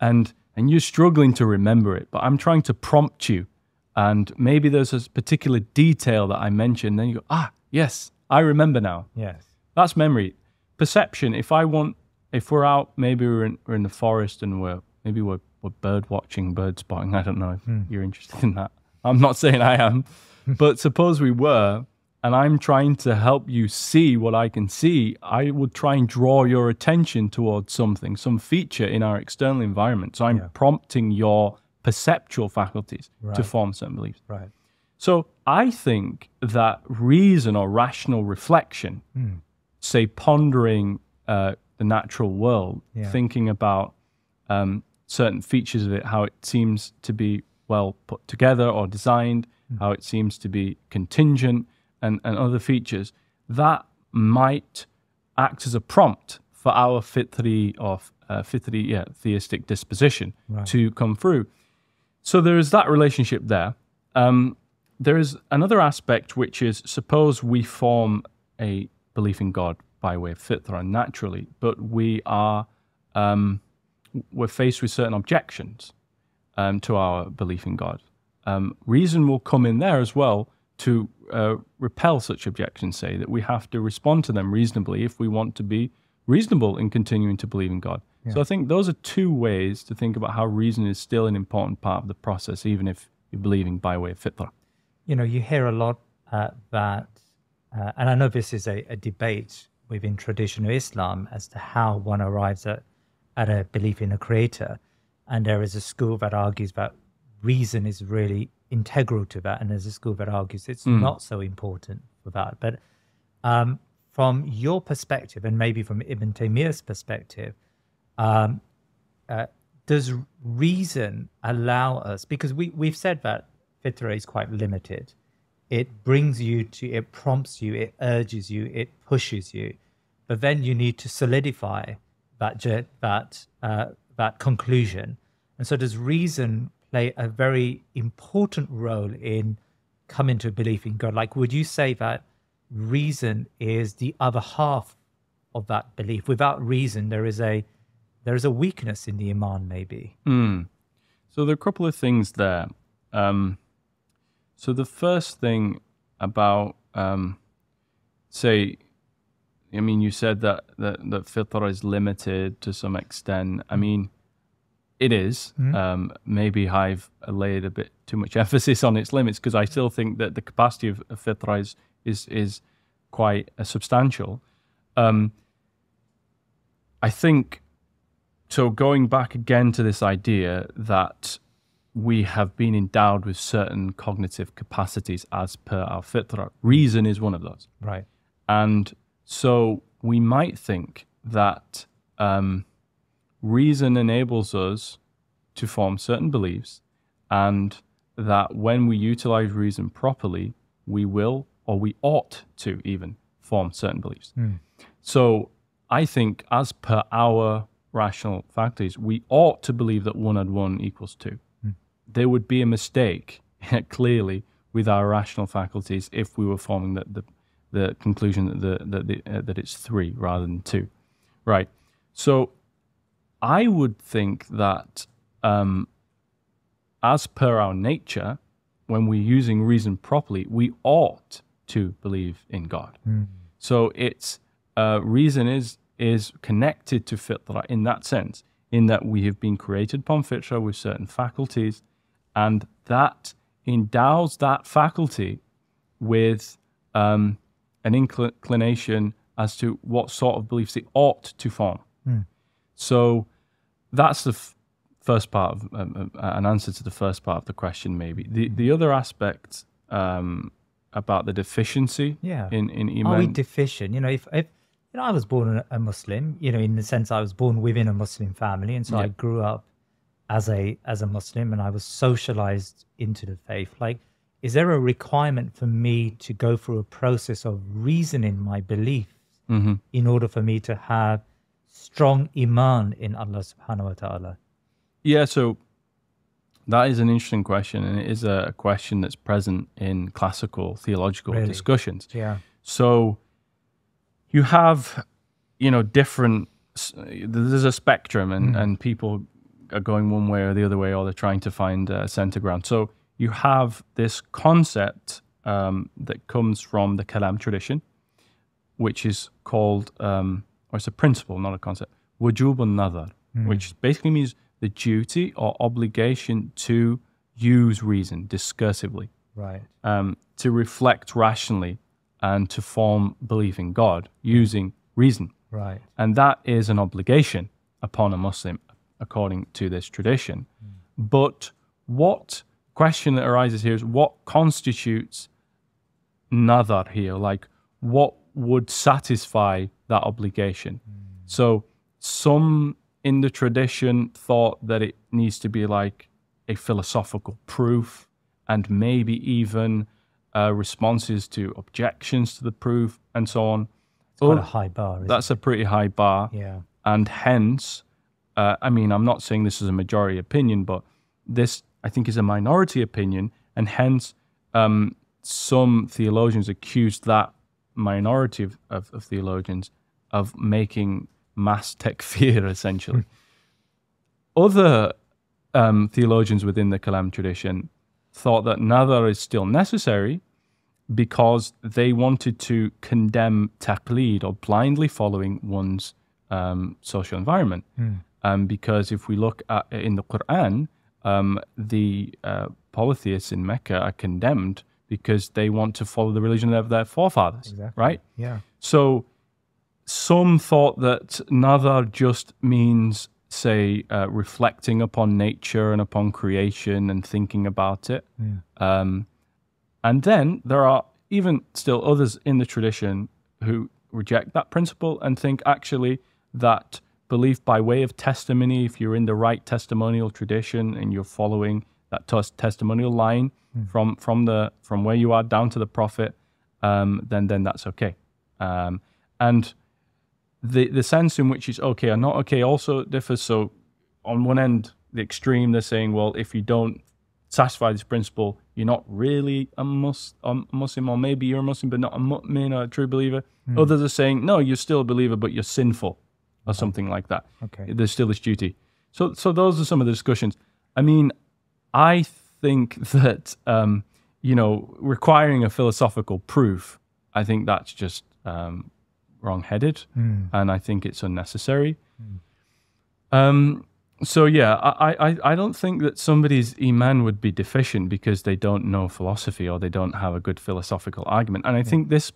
and and you're struggling to remember it but i'm trying to prompt you. And maybe there's a particular detail that i mentioned then you go ah yes i remember now. Yes. that's memory. Perception if i want if we're out maybe we're in, we're in the forest and we're maybe we're, we're bird watching bird spotting i don't know if you're interested in that. I'm not saying i am. But suppose we were and I'm trying to help you see what I can see, I would try and draw your attention towards something, some feature in our external environment. So I'm Yeah. prompting your perceptual faculties to form certain beliefs. Right. So I think that reason or rational reflection, say pondering uh, the natural world, Yeah. thinking about um, certain features of it, how it seems to be well put together or designed, how it seems to be contingent, and, and other features, that might act as a prompt for our fitri or uh, fitri, yeah, theistic disposition Right. to come through. So there is that relationship there. Um, there is another aspect, which is suppose we form a belief in God by way of fitra naturally, but we are um, we're faced with certain objections um, to our belief in God. Um, reason will come in there as well to uh, repel such objections. Say that we have to respond to them reasonably if we want to be reasonable in continuing to believe in God. So I think those are two ways to think about how reason is still an important part of the process, even if you're believing by way of fitra. you know, you hear a lot uh, that, uh, and I know this is a, a debate within traditional Islam as to how one arrives at, at a belief in a creator. And there is a school that argues that reason is really integral to that. And there's a school that argues it's not so important for that. But um, from your perspective, and maybe from Ibn Taymiyyah's perspective, um, uh, does reason allow us because we, we've said that fitra is quite limited it brings you to it prompts you it urges you it pushes you but then you need to solidify that that uh, that conclusion and so does reason play a very important role in coming to a belief in god like would you say that reason is the other half of that belief without reason there is a there is a weakness in the iman maybe Mm. So there are a couple of things there. Um, so the first thing about, um, say, I mean, you said that that that fitra is limited to some extent. I mean, it is. Um, maybe I've laid a bit too much emphasis on its limits because I still think that the capacity of, of fitra is is is quite uh, substantial. Um, I think so going back again to this idea that we have been endowed with certain cognitive capacities as per our fitra, reason is one of those. right And so we might think that um, reason enables us to form certain beliefs, and that when we utilize reason properly, we will, or we ought to even, form certain beliefs. So I think, as per our rational faculties, we ought to believe that one and one equals two. There would be a mistake, clearly, with our rational faculties if we were forming the, the, the conclusion that, the, that, the, uh, that it's three rather than two. Right. So I would think that um, as per our nature, when we're using reason properly, we ought to believe in God. So it's uh, reason is is connected to fitra in that sense, in that we have been created upon fitra with certain faculties, and that endows that faculty with um, an inclination as to what sort of beliefs it ought to form. So that's the f- first part of um, uh, an answer to the first part of the question. Maybe the the other aspect um, about the deficiency Yeah. in in are we deficient? You know, if, if you know, I was born a, Muslim, you know, in the sense I was born within a Muslim family, and so I grew up as a as a Muslim, and I was socialized into the faith. Like, is there a requirement for me to go through a process of reasoning my beliefs Mhm. in order for me to have strong iman in Allah Subhanahu wa Taala? Yeah, so that is an interesting question, and it is a question that's present in classical theological Really? discussions. Yeah, So you have, you know, different. There's a spectrum, and and people are going one way or the other way, or they're trying to find a center ground. So you have this concept um, that comes from the Kalam tradition, which is called, um, or it's a principle, not a concept, wujub nadar, which basically means the duty or obligation to use reason discursively right. um, to reflect rationally and to form belief in God using reason. Right. And that is an obligation upon a Muslim according to this tradition. But what question that arises here is what constitutes nadar here? Like what would satisfy that obligation? So some in the tradition thought that it needs to be like a philosophical proof and maybe even uh, responses to objections to the proof and so on. Quite a high bar. That's a pretty high bar. yeah. And hence, uh, I mean, I'm not saying this is a majority opinion, but this, I think, is a minority opinion. And hence, um, some theologians accused that minority of, of, of theologians of making mass takfir, essentially. Other um, theologians within the Kalam tradition thought that nadar is still necessary because they wanted to condemn taqleed or blindly following one's um, social environment. Um, because if we look at in the Quran, um, the uh, polytheists in Mecca are condemned because they want to follow the religion of their forefathers, Exactly. right? Yeah. So some thought that nadar just means, say, uh, reflecting upon nature and upon creation and thinking about it. Um, and then there are even still others in the tradition who reject that principle and think actually that belief by way of testimony, if you're in the right testimonial tradition and you're following that tes- testimonial line from from the from where you are down to the prophet, um, then then that's okay. Um, and the the sense in which it's okay or not okay also differs. So on one end, the extreme, they're saying, well, if you don't satisfy this principle, you're not really a, mus- a Muslim, or maybe you're a Muslim, but not a mu'min or a true believer. Others are saying, no, you're still a believer, but you're sinful, or something like that. Okay. There's still this duty. So, so those are some of the discussions. I mean, I think that um, you know requiring a philosophical proof. I think that's just um, wrong-headed, and I think it's unnecessary. Um, so yeah, I, I, I don't think that somebody's iman would be deficient because they don't know philosophy or they don't have a good philosophical argument. And I think this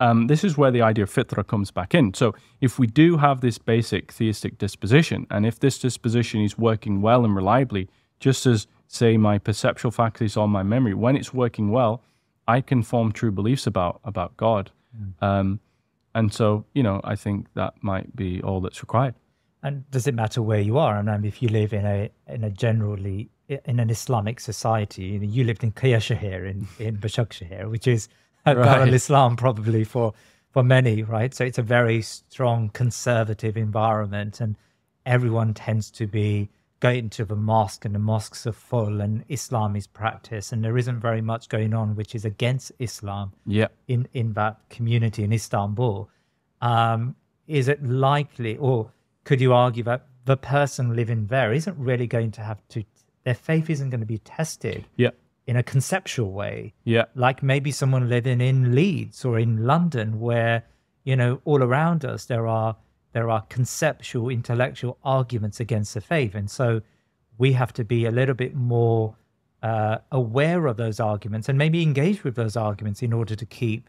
um, this is where the idea of fitra comes back in. So if we do have this basic theistic disposition, and if this disposition is working well and reliably, just as say my perceptual faculties or my memory, when it's working well, I can form true beliefs about about God. Um, and so you know, I think that might be all that's required. And does it matter where you are? And I mean, if you live in a in a generally in an Islamic society, you, know, you lived in Kayaşehir in in Başakşehir, which is a Right. Darul Islam probably for for many, right? So it's a very strong conservative environment, and everyone tends to be going to the mosque, and the mosques are full, and Islam is practiced, and there isn't very much going on which is against Islam Yeah. in in that community in Istanbul, um, is it likely, or could you argue that the person living there isn't really going to have to, their faith isn't going to be tested Yeah. in a conceptual way, Yeah. like maybe someone living in Leeds or in London, where you know all around us there are there are conceptual, intellectual arguments against the faith, and so we have to be a little bit more uh, aware of those arguments and maybe engage with those arguments in order to keep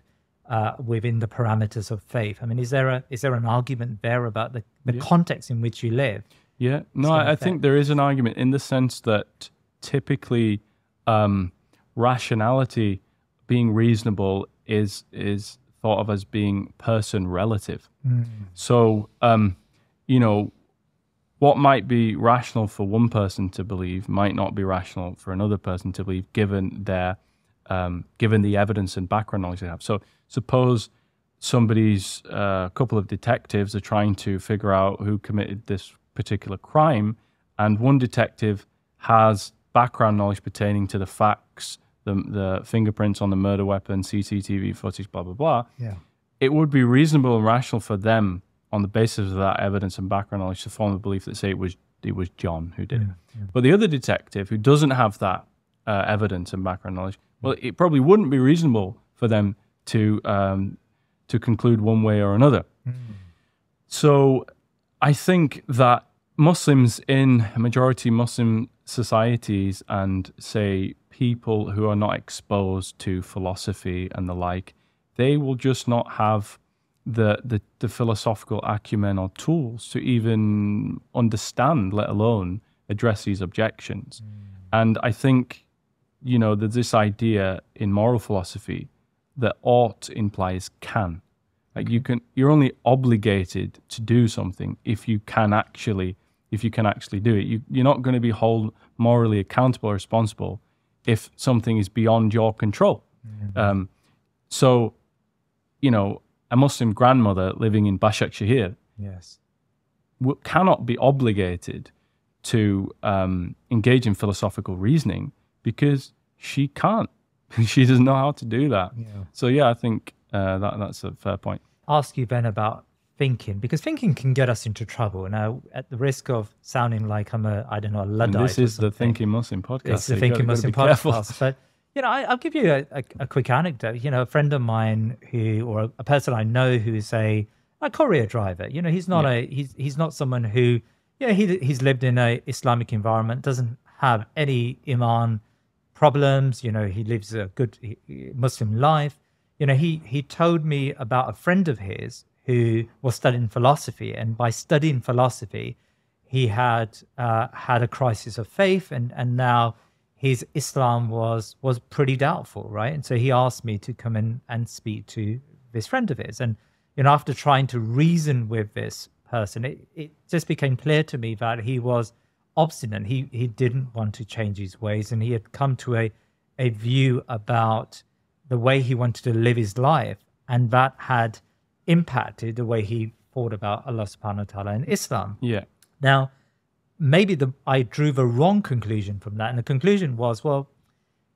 uh, within the parameters of faith. I mean, is there a is there an argument there about the, the context in which you live? Yeah, no, I, I think there is an argument in the sense that typically um, rationality, being reasonable, is is thought of as being person relative. So, um, you know, what might be rational for one person to believe might not be rational for another person to believe, given their um, given the evidence and background knowledge they have. So, suppose somebody's uh, couple of detectives are trying to figure out who committed this particular crime, and one detective has background knowledge pertaining to the facts, the the fingerprints on the murder weapon, CCTV footage, blah blah blah Yeah. it would be reasonable and rational for them on the basis of that evidence and background knowledge to form the belief that say it was it was John who did it. But the other detective who doesn't have that uh, evidence and background knowledge, well, it probably wouldn't be reasonable for them to um, to conclude one way or another. So I think that Muslims in majority Muslim societies and say people who are not exposed to philosophy and the like, they will just not have the, the, the philosophical acumen or tools to even understand, let alone address these objections. Mm. And I think, you know, there's this idea in moral philosophy that ought implies can. Like you can, you're only obligated to do something if you can actually, if you can actually do it. You, you're not going to be held morally accountable or responsible if something is beyond your control. Mm-hmm. Um, so, you know, a Muslim grandmother living in Başakşehir yes. w- cannot be obligated to um, engage in philosophical reasoning because she can't. she doesn't know how to do that. Yeah. So yeah, I think uh, that that's a fair point. Ask you Ben about thinking because thinking can get us into trouble. Now, at the risk of sounding like I'm a I don't know a luddite. And this is the Thinking Muslim podcast. It's the so Thinking Muslim podcast, but you know, I, will give you a, a, a, quick anecdote. You know, a friend of mine who, or a, a, person I know who is a, a courier driver. You know, he's not yeah. a he's he's not someone who, yeah he he's lived in a Islamic environment, doesn't have any iman problems. You know, he lives a good Muslim life. You know, he he told me about a friend of his who was studying philosophy, and by studying philosophy, he had uh, had a crisis of faith, and and now his Islam was was pretty doubtful, right? And so he asked me to come in and speak to this friend of his. And you know, after trying to reason with this person, it, it just became clear to me that he was obstinate. He he didn't want to change his ways, and he had come to a a view about the way he wanted to live his life, and that had impacted the way he thought about Allah subhanahu wa ta'ala and Islam. Yeah. Now, maybe the I drew the wrong conclusion from that, and the conclusion was, well,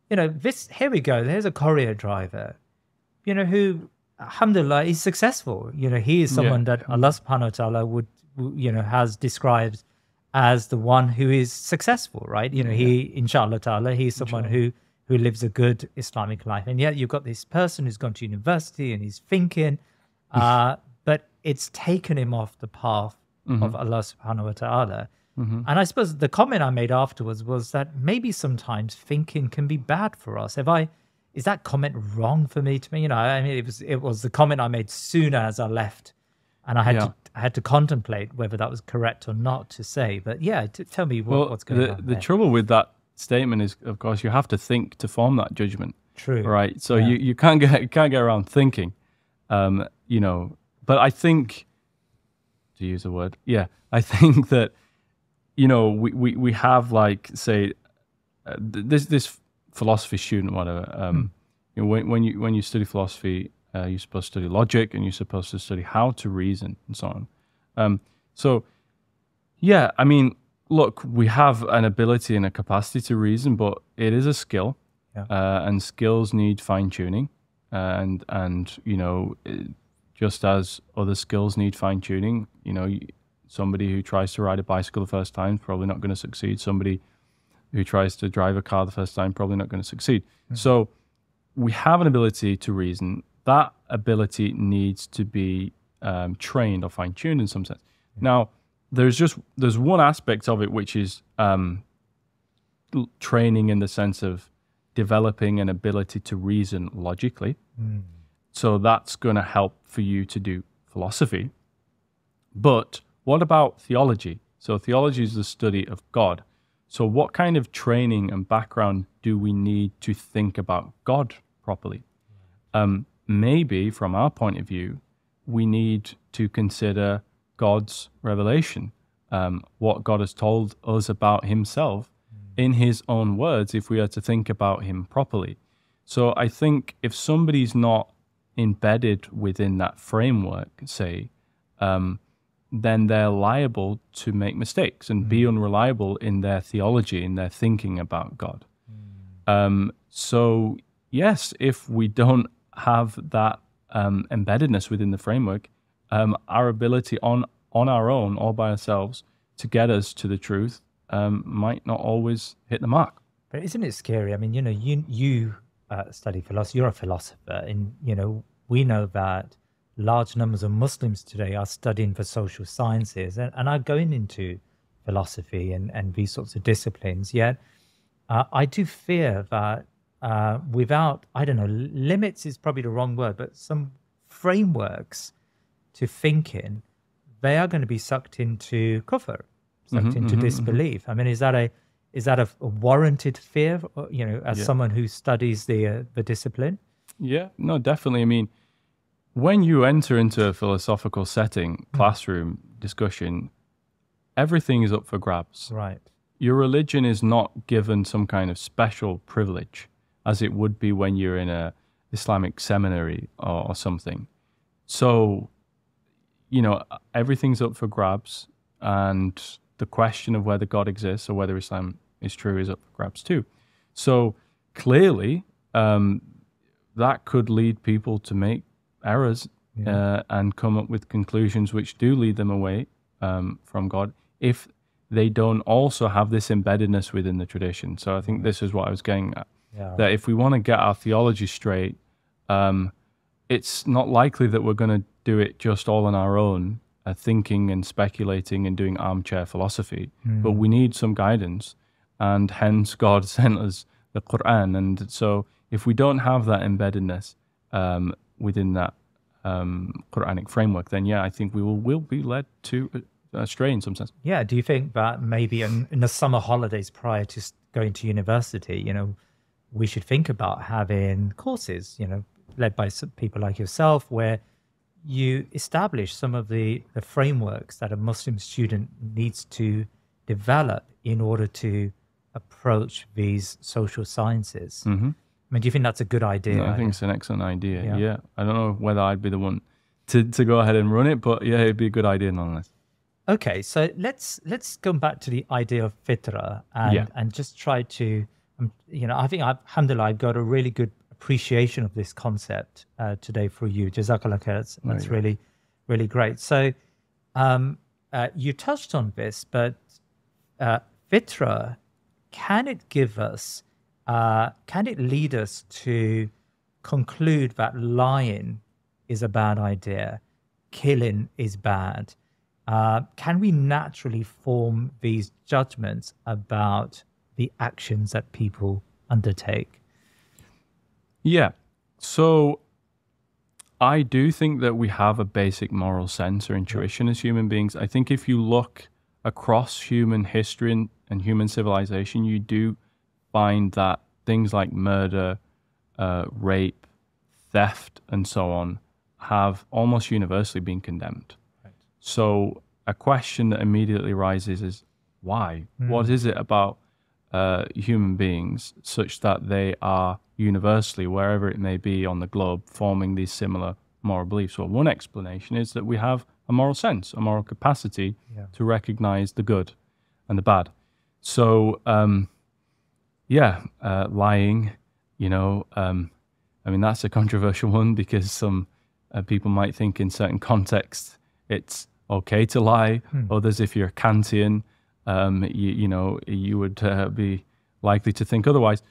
you know, this here we go. There's a courier driver, you know, who, alhamdulillah, is successful. You know, he is someone yeah. that Allah Subhanahu wa Taala would, you know, has described as the one who is successful, right? You know, yeah. he, inshallah ta'ala, he's someone inshallah. who who lives a good Islamic life, and yet you've got this person who's gone to university and he's thinking, uh, but it's taken him off the path mm-hmm. of Allah Subhanahu wa Taala. Mm-hmm. And I suppose the comment I made afterwards was that maybe sometimes thinking can be bad for us. Have I is that comment wrong for me to me? You know, I mean it was it was the comment I made sooner as I left. And I had yeah. to I had to contemplate whether that was correct or not to say. But yeah, t- tell me what, well, what's going the, on. The there. trouble with that statement is of course you have to think to form that judgment. True. Right. So yeah. you, you can't get you can't get around thinking. Um, you know, but I think to use a word, yeah, I think that you know, we, we, we have like say uh, this this philosophy student, whatever. Um, mm. You know, when when you when you study philosophy, uh, you're supposed to study logic, and you're supposed to study how to reason and so on. Um, so, yeah, I mean, look, we have an ability and a capacity to reason, but it is a skill, yeah. uh, and skills need fine tuning, and and you know, just as other skills need fine tuning, you know somebody who tries to ride a bicycle the first time is probably not going to succeed. Somebody who tries to drive a car the first time probably not going to succeed. Mm-hmm. So we have an ability to reason. That ability needs to be um, trained or fine tuned in some sense. Mm-hmm. Now, there's just there's one aspect of it which is um, training in the sense of developing an ability to reason logically. Mm. So that's going to help for you to do philosophy. But what about theology? So, theology is the study of God. So, what kind of training and background do we need to think about God properly? Um, maybe, from our point of view, we need to consider God's revelation, um, what God has told us about Himself in His own words, if we are to think about Him properly. So, I think if somebody's not embedded within that framework, say, um, then they're liable to make mistakes and mm. be unreliable in their theology, in their thinking about God. Mm. Um, so, yes, if we don't have that um, embeddedness within the framework, um, our ability on on our own, all by ourselves, to get us to the truth um, might not always hit the mark. But isn't it scary? I mean, you know, you you uh, study philosophy. You're a philosopher, and you know, we know that large numbers of Muslims today are studying for social sciences and, and are going into philosophy and, and these sorts of disciplines. Yet, uh, I do fear that uh, without, I don't know, limits is probably the wrong word, but some frameworks to thinking, they are going to be sucked into kufr, sucked Mhm, into mhm, mhm. disbelief. I mean, is that a is that a, a warranted fear? uh, You know, as Yeah. someone who studies the uh, the discipline. Yeah, no, definitely. I mean, when you enter into a philosophical setting, classroom discussion, everything is up for grabs. Right. Your religion is not given some kind of special privilege as it would be when you're in a Islamic seminary or, or something. So, you know, everything's up for grabs, and the question of whether God exists or whether Islam is true is up for grabs too. So clearly, um, that could lead people to make errors uh, and come up with conclusions which do lead them away um, from God if they don't also have this embeddedness within the tradition. So I think this is what I was getting at. Yeah. That if we want to get our theology straight, um, it's not likely that we're going to do it just all on our own, uh, thinking and speculating and doing armchair philosophy. But we need some guidance, and hence God sent us the Quran. And so, if we don't have that embeddedness um, within that um, Quranic framework, then yeah, I think we will will be led to uh, astray in some sense. Yeah. Do you think that maybe in, in the summer holidays prior to going to university, you know, we should think about having courses, you know, led by people like yourself, where you establish some of the, the frameworks that a Muslim student needs to develop in order to approach these social sciences. hmm I mean, do you think that's a good idea? No, I think it's an excellent idea. Yeah. Yeah. I don't know whether I'd be the one to, to go ahead and run it, but yeah, it'd be a good idea nonetheless. Okay, so let's let's go back to the idea of fitra and Yeah. and just try to, um, you know, I think I've, alhamdulillah, I've got a really good appreciation of this concept uh, today for you. Jazakallah khair. That's, that's really, really great. So, um, uh, you touched on this, but uh, fitra, can it give us, uh, can it lead us to conclude that lying is a bad idea, killing is bad? Uh, can we naturally form these judgments about the actions that people undertake? Yeah. So I do think that we have a basic moral sense or intuition as human beings. I think if you look across human history and, and human civilization, you do find that things like murder, uh, rape, theft, and so on have almost universally been condemned. So a question that immediately rises is why? What is it about uh, human beings such that they are universally, wherever it may be on the globe, forming these similar moral beliefs? Well, one explanation is that we have a moral sense, a moral capacity Yeah. to recognize the good and the bad. So, um, yeah, uh, lying, you know, um, I mean, that's a controversial one because some uh, people might think in certain contexts it's okay to lie. Others, if you're Kantian, um, you, you know, you would uh, be likely to think otherwise.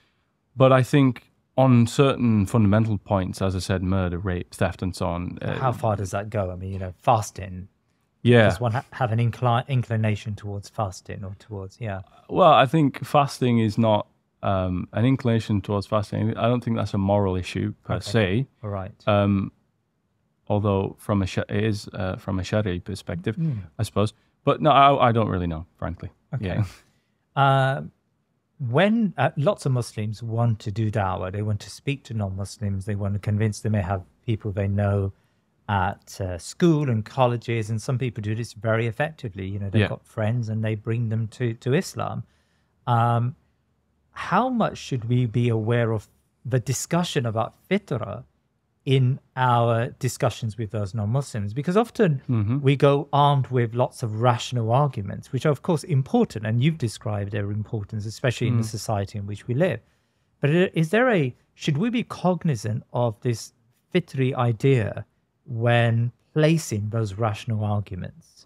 But I think on certain fundamental points, as I said, murder, rape, theft, and so on. Uh, How far does that go? I mean, you know, fasting. Yeah. Does one ha- have an incli- inclination towards fasting or towards, yeah. Well, I think fasting is not um, an inclination towards fasting. I don't think that's a moral issue per se. All right. Um, although from a sh- it is uh, from a Shari perspective, I suppose. But no, I, I don't really know, frankly. Yeah. Uh, when uh, lots of Muslims want to do da'wah, they want to speak to non-Muslims, they want to convince them. They have people they know at uh, school and colleges, and some people do this very effectively. You know, they've Yeah. got friends and they bring them to to Islam. Um, how much should we be aware of the discussion about fitrah in our discussions with those non-Muslims? Because often we go armed with lots of rational arguments, which are of course important, and you've described their importance, especially in the society in which we live. But is there a should we be cognizant of this fitri idea when placing those rational arguments?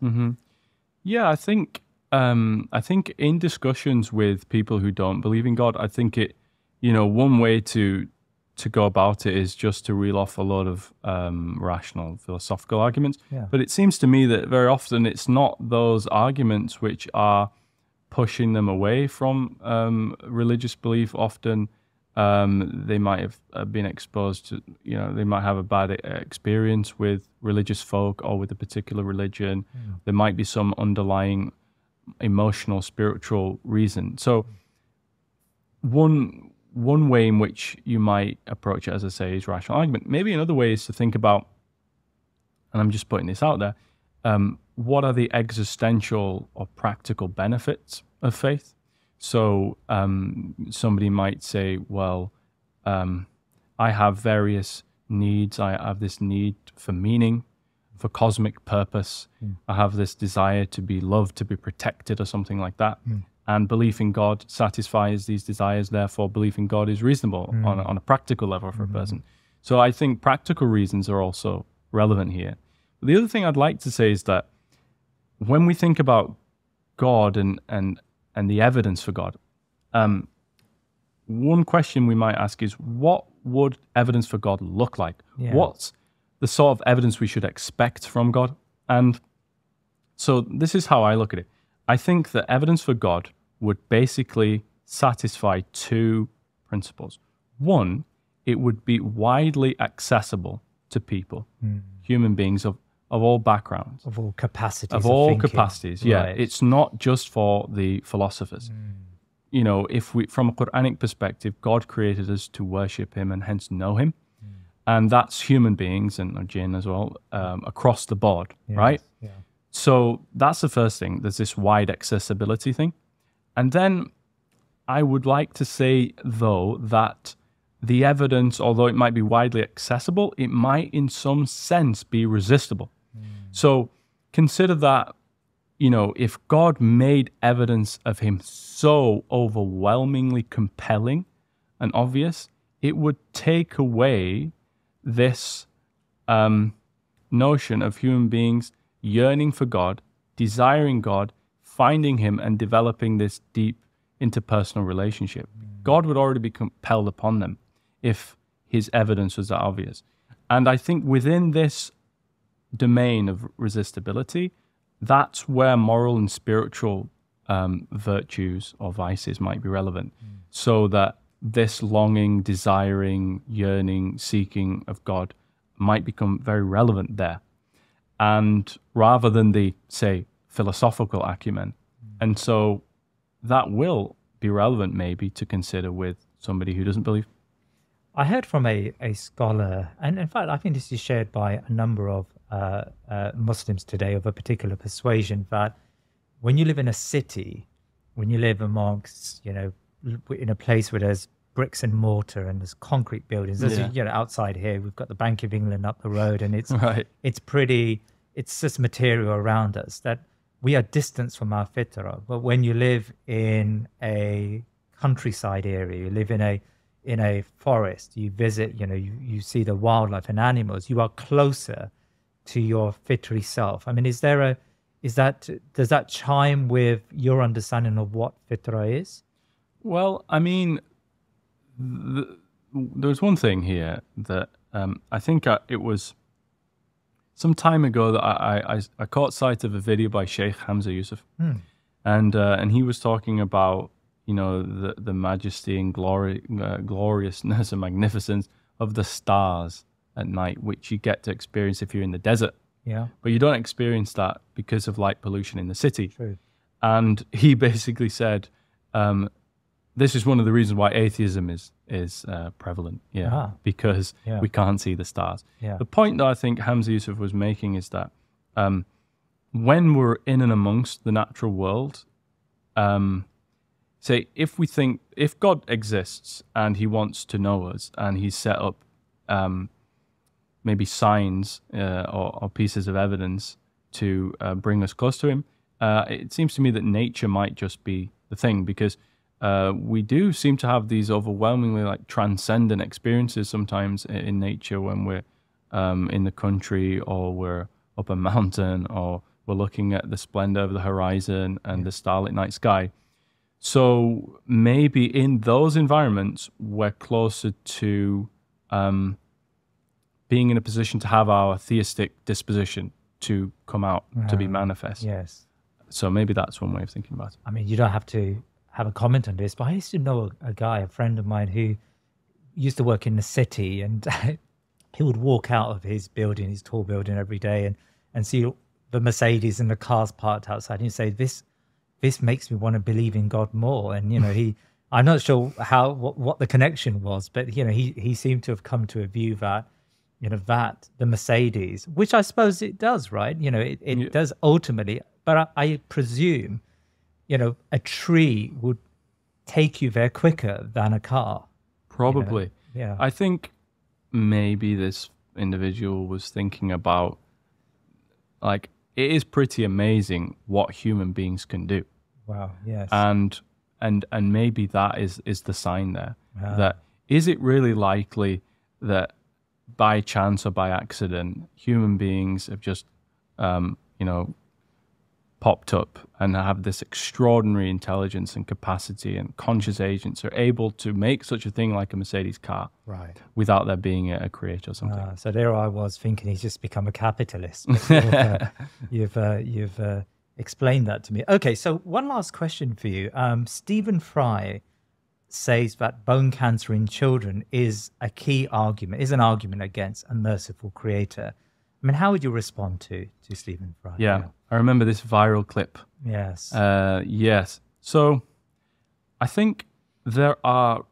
Yeah, I think um, I think in discussions with people who don't believe in God, I think it, you know, one way to to go about it is just to reel off a lot of um, rational philosophical arguments. Yeah. But it seems to me that very often it's not those arguments which are pushing them away from um, religious belief. Often Um, they might have uh, been exposed to, you know, they might have a bad e- experience with religious folk or with a particular religion. There might be some underlying emotional, spiritual reason. So, one one way in which you might approach it, as I say, is rational argument. Maybe another way is to think about, and I'm just putting this out there, um, what are the existential or practical benefits of faith? So um, somebody might say, well, um, I have various needs. I have this need for meaning, for cosmic purpose. I have this desire to be loved, to be protected, or something like that. And belief in God satisfies these desires. Therefore, belief in God is reasonable on, a, on a practical level for a person. So I think practical reasons are also relevant here. But the other thing I'd like to say is that when we think about God and and and the evidence for God, um, one question we might ask is, what would evidence for God look like? Yeah. What's the sort of evidence we should expect from God? And so this is how I look at it. I think that evidence for God would basically satisfy two principles. One, it would be widely accessible to people, human beings of, of all backgrounds Of all capacities. of all thinking. capacities. Yeah, Right. it's not just for the philosophers. You know, if we, from a Quranic perspective, God created us to worship Him and hence know Him, and that's human beings and jinn as well um, across the board, Yes, right? Yeah. So that's the first thing. There's this wide accessibility thing, and then I would like to say though that the evidence, although it might be widely accessible, it might in some sense be resistible. So consider that, you know, if God made evidence of him so overwhelmingly compelling and obvious, it would take away this um, notion of human beings yearning for God, desiring God, finding Him, and developing this deep interpersonal relationship. God would already be compelled upon them if His evidence was that obvious. And I think within this domain of resistibility, that's where moral and spiritual um, virtues or vices might be relevant. So that this longing, desiring, yearning, seeking of God might become very relevant there. And rather than the, say, philosophical acumen. And so that will be relevant maybe to consider with somebody who doesn't believe. I heard from a, a scholar, and in fact, I think this is shared by a number of uh, uh, Muslims today of a particular persuasion that when you live in a city, when you live amongst, you know, in a place where there's bricks and mortar and there's concrete buildings, as Yeah. you, know, outside here, we've got the Bank of England up the road, and it's Right. it's pretty, it's just material around us that we are distanced from our fitra. But when you live in a countryside area, you live in a in a forest, you visit, you know, you, you see the wildlife and animals, you are closer to your fitri self. I mean, is there a is that does that chime with your understanding of what fitra is? Well, I mean, th there's one thing here that um, I think I, it was some time ago that I, I, I- I caught sight of a video by Sheikh Hamza Yusuf, and uh, and he was talking about you know the the majesty and glory, uh, gloriousness and magnificence of the stars at night, which you get to experience if you're in the desert, Yeah, but you don't experience that because of light pollution in the city true. and he basically said, um, "This is one of the reasons why atheism is is uh, prevalent. Yeah, Ah. because Yeah. we can't see the stars. Yeah. The point that I think Hamza Yusuf was making is that um, when we're in and amongst the natural world, um, say if we think if God exists and He wants to know us and He's set up um, maybe signs uh, or, or pieces of evidence to uh, bring us close to Him, uh, it seems to me that nature might just be the thing because uh, we do seem to have these overwhelmingly like transcendent experiences sometimes in nature when we're um, in the country or we're up a mountain or we're looking at the splendor of the horizon and the starlit night sky. So maybe in those environments, we're closer to um, being in a position to have our theistic disposition to come out, to be Ah, manifest. Yes. So maybe that's one way of thinking about it. I mean, you don't have to have a comment on this, but I used to know a, a guy, a friend of mine, who used to work in the city, and he would walk out of his building, his tall building, every day, and and see the Mercedes and the cars parked outside, and he'd say, "This, this makes me want to believe in God more." And you know, he, I'm not sure how what, what the connection was, but you know, he he seemed to have come to a view that, you know, that the Mercedes, which I suppose it does, right? You know, it, it Yeah. does ultimately, but I, I presume, you know, a tree would take you there quicker than a car. Probably. Yeah. I think maybe this individual was thinking about like it is pretty amazing what human beings can do. wow. Yes. And and and maybe that is is the sign there Ah. that is it really likely that by chance or by accident human beings have just um, you know popped up and have this extraordinary intelligence and capacity and conscious agents are able to make such a thing like a Mercedes car right. without there being a, creator or something. Ah, so there I was thinking he's just become a capitalist. You've uh, you've, uh, you've uh, explained that to me. Okay, so one last question for you. Um, Stephen Fry says that bone cancer in children is a key argument, is an argument against a merciful creator. I mean, how would you respond to to Stephen Fry? yeah. I remember this viral clip. Yes. Uh, yes. So I think there are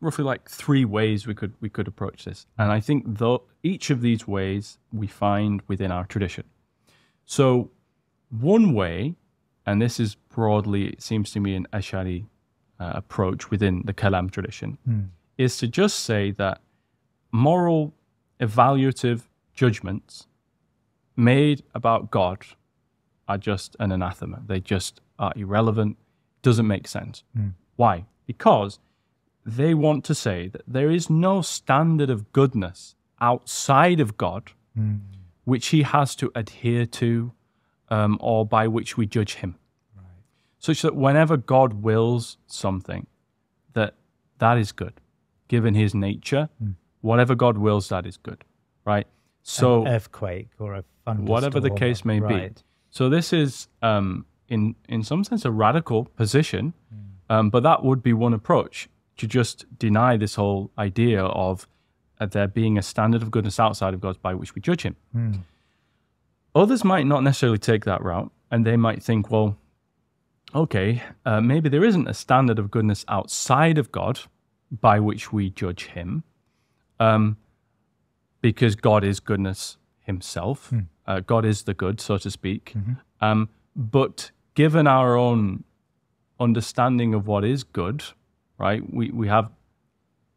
roughly like three ways we could we could approach this, and I think though each of these ways we find within our tradition. So one way, and this is broadly it seems to me an Ashari uh, approach within the Kalam tradition, is to just say that moral evaluative judgments made about God are just an anathema. They just are irrelevant, doesn't make sense. Why? Because they want to say that there is no standard of goodness outside of God which he has to adhere to um, or by which we judge him. Such that whenever God wills something, that that is good, given his nature. Whatever God wills, that is good, right? So An earthquake or a thunderstorm. whatever the case may be. So this is, um, in in some sense, a radical position, um, but that would be one approach to just deny this whole idea of uh, there being a standard of goodness outside of God by which we judge Him. Others might not necessarily take that route, and they might think, well, okay, uh, maybe there isn't a standard of goodness outside of God by which we judge Him, um, because God is goodness Himself. Uh, God is the good, so to speak. Um, but given our own understanding of what is good, right? We we have,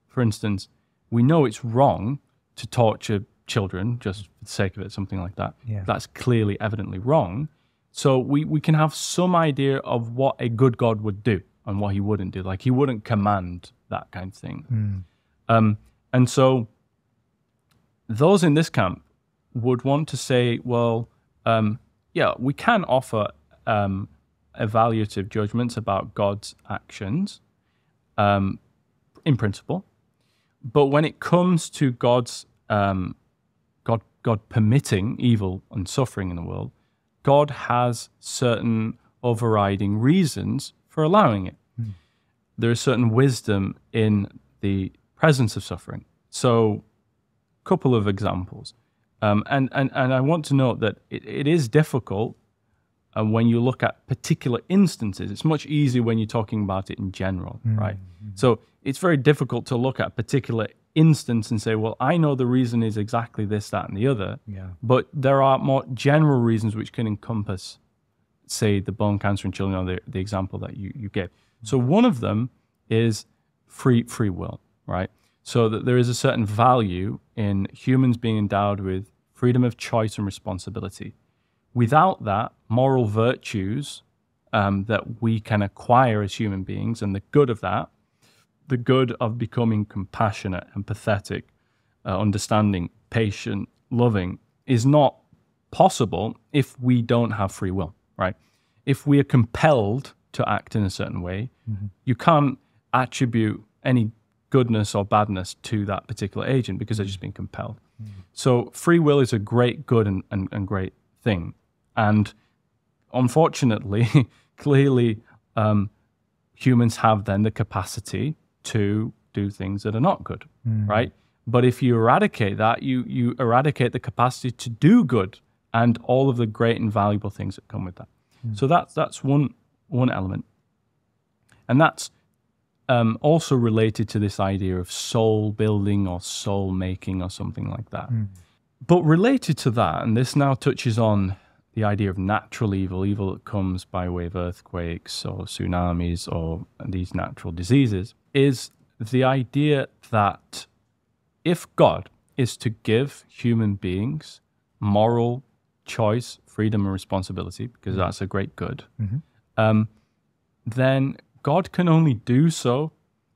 for instance, we know it's wrong to torture children just for the sake of it, something like that. Yeah. That's clearly, evidently wrong. So we, we can have some idea of what a good God would do and what he wouldn't do. Like he wouldn't command that kind of thing. Um, and so those in this camp would want to say, well, um, yeah, we can offer um, evaluative judgments about God's actions um, in principle, but when it comes to God's um, God, God permitting evil and suffering in the world, God has certain overriding reasons for allowing it. There is certain wisdom in the presence of suffering. So, a couple of examples. Um, and, and, and I want to note that it, it is difficult uh, when you look at particular instances. It's much easier when you're talking about it in general, right? So it's very difficult to look at particular instance and say, well, I know the reason is exactly this, that, and the other. Yeah. But there are more general reasons which can encompass, say, the bone cancer in children, or the, the example that you, you gave. So one of them is free free will, right? So that there is a certain value in humans being endowed with freedom of choice and responsibility. Without that, moral virtues um, that we can acquire as human beings and the good of that, the good of becoming compassionate, empathetic, uh, understanding, patient, loving, is not possible if we don't have free will, right? If we are compelled to act in a certain way, you can't attribute any goodness or badness to that particular agent because they're just being compelled. So free will is a great good and, and, and great thing. And unfortunately, clearly, um, humans have then the capacity to do things that are not good, mm. right? But if you eradicate that, you you eradicate the capacity to do good and all of the great and valuable things that come with that. Mm. So that's that's one one element, and that's um, also related to this idea of soul building or soul making or something like that. Mm. But related to that, and this now touches on the idea of natural evil, evil that comes by way of earthquakes or tsunamis or these natural diseases, is the idea that if God is to give human beings moral choice, freedom, and responsibility, because that's a great good, um, then God can only do so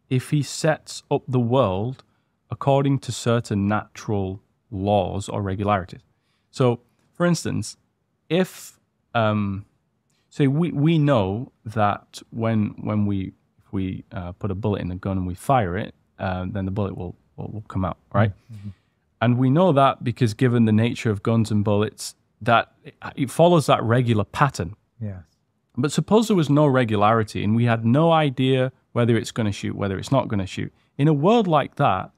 if he sets up the world according to certain natural laws or regularities. So, for instance, if um, say we, we know that when when we if we uh, put a bullet in the gun and we fire it, uh, then the bullet will, will, will come out, right? And we know that because given the nature of guns and bullets, that it, it follows that regular pattern. Yes. But suppose there was no regularity and we had no idea whether it's going to shoot, whether it's not going to shoot. In a world like that,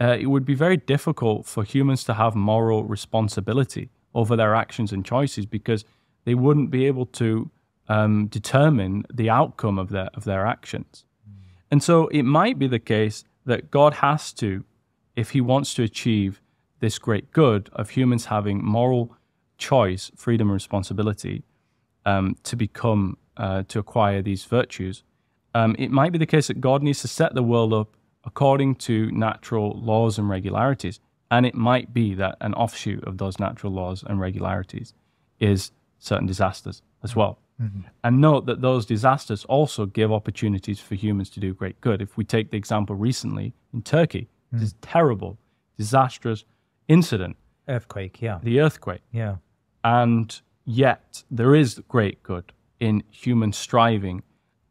uh, it would be very difficult for humans to have moral responsibility over their actions and choices because they wouldn't be able to um, determine the outcome of their of their actions. And so it might be the case that God has to, if He wants to achieve this great good of humans having moral choice, freedom, and responsibility, um, to become uh, to acquire these virtues, um, it might be the case that God needs to set the world up according to natural laws and regularities, and it might be that an offshoot of those natural laws and regularities is certain disasters as well. Mm-hmm. And note that those disasters also give opportunities for humans to do great good. If we take the example recently in Turkey, this mm. terrible, disastrous incident, Earthquake. Yeah. the earthquake, Yeah. and yet there is great good in human striving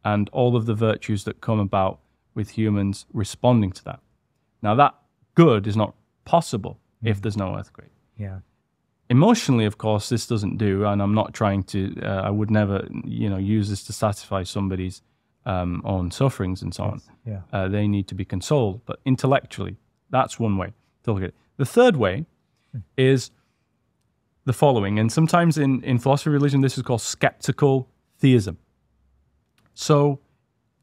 and all of the virtues that come about with humans responding to that. Now, that good is not possible if mm. there's no earthquake. Yeah. Emotionally, of course, this doesn't do, and I'm not trying to. Uh, I would never, you know, use this to satisfy somebody's um, own sufferings and so on. Yeah. Uh, they need to be consoled, but intellectually, that's one way to look at it. The third way is the following, and sometimes in, in philosophy of religion, this is called skeptical theism. So,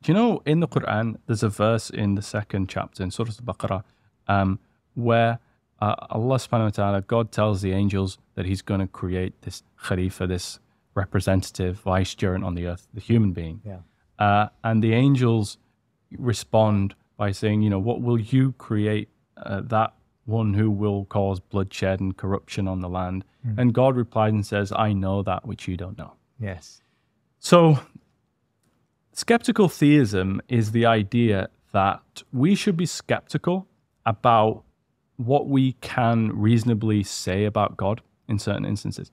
do you know in the Quran, there's a verse in the second chapter in Surah Al Baqarah um, where uh, Allah subhanahu wa ta'ala, God tells the angels that He's going to create this Khalifa, this representative, vicegerent on the earth, the human being. Yeah. Uh, and the angels respond by saying, you know, what will you create uh, that one who will cause bloodshed and corruption on the land? And God replies and says, I know that which you don't know. Yes. So, skeptical theism is the idea that we should be skeptical about what we can reasonably say about God in certain instances.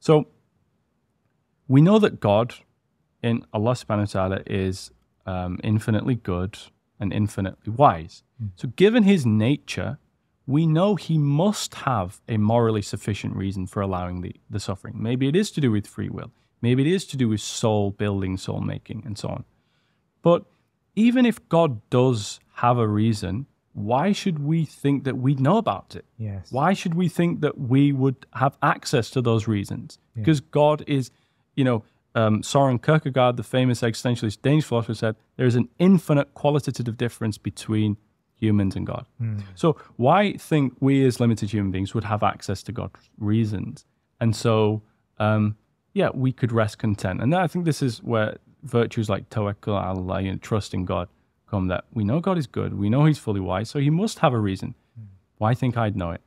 So, we know that God in Allah subhanahu wa ta'ala is um, infinitely good and infinitely wise. So, given his nature, we know he must have a morally sufficient reason for allowing the, the suffering. Maybe it is to do with free will, maybe it is to do with soul building, soul making, and so on. But even if God does have a reason, why should we think that we know about it? Yes. Why should we think that we would have access to those reasons? Because God is, you know, um, Soren Kierkegaard, the famous existentialist Danish philosopher, said there is an infinite qualitative difference between humans and God. So why think we as limited human beings would have access to God's reasons? And so, um, yeah, we could rest content. And I think this is where virtues like tawakkul Allah, you know, trust in God, come. That we know God is good, we know He's fully wise, so He must have a reason. Why think I'd know it?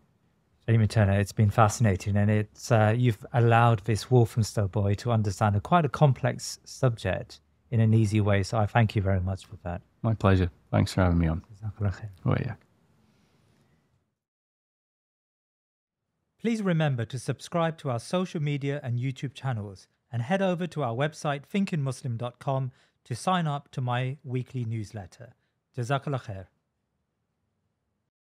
Jamie Turner, it's been fascinating, and it's uh, you've allowed this Walthamstow boy to understand a quite a complex subject in an easy way. So I thank you very much for that. My pleasure. Thanks for having me on. Oh yeah. Please remember to subscribe to our social media and YouTube channels and head over to our website thinkingmuslim.com to sign up to my weekly newsletter. Jazakallah khair.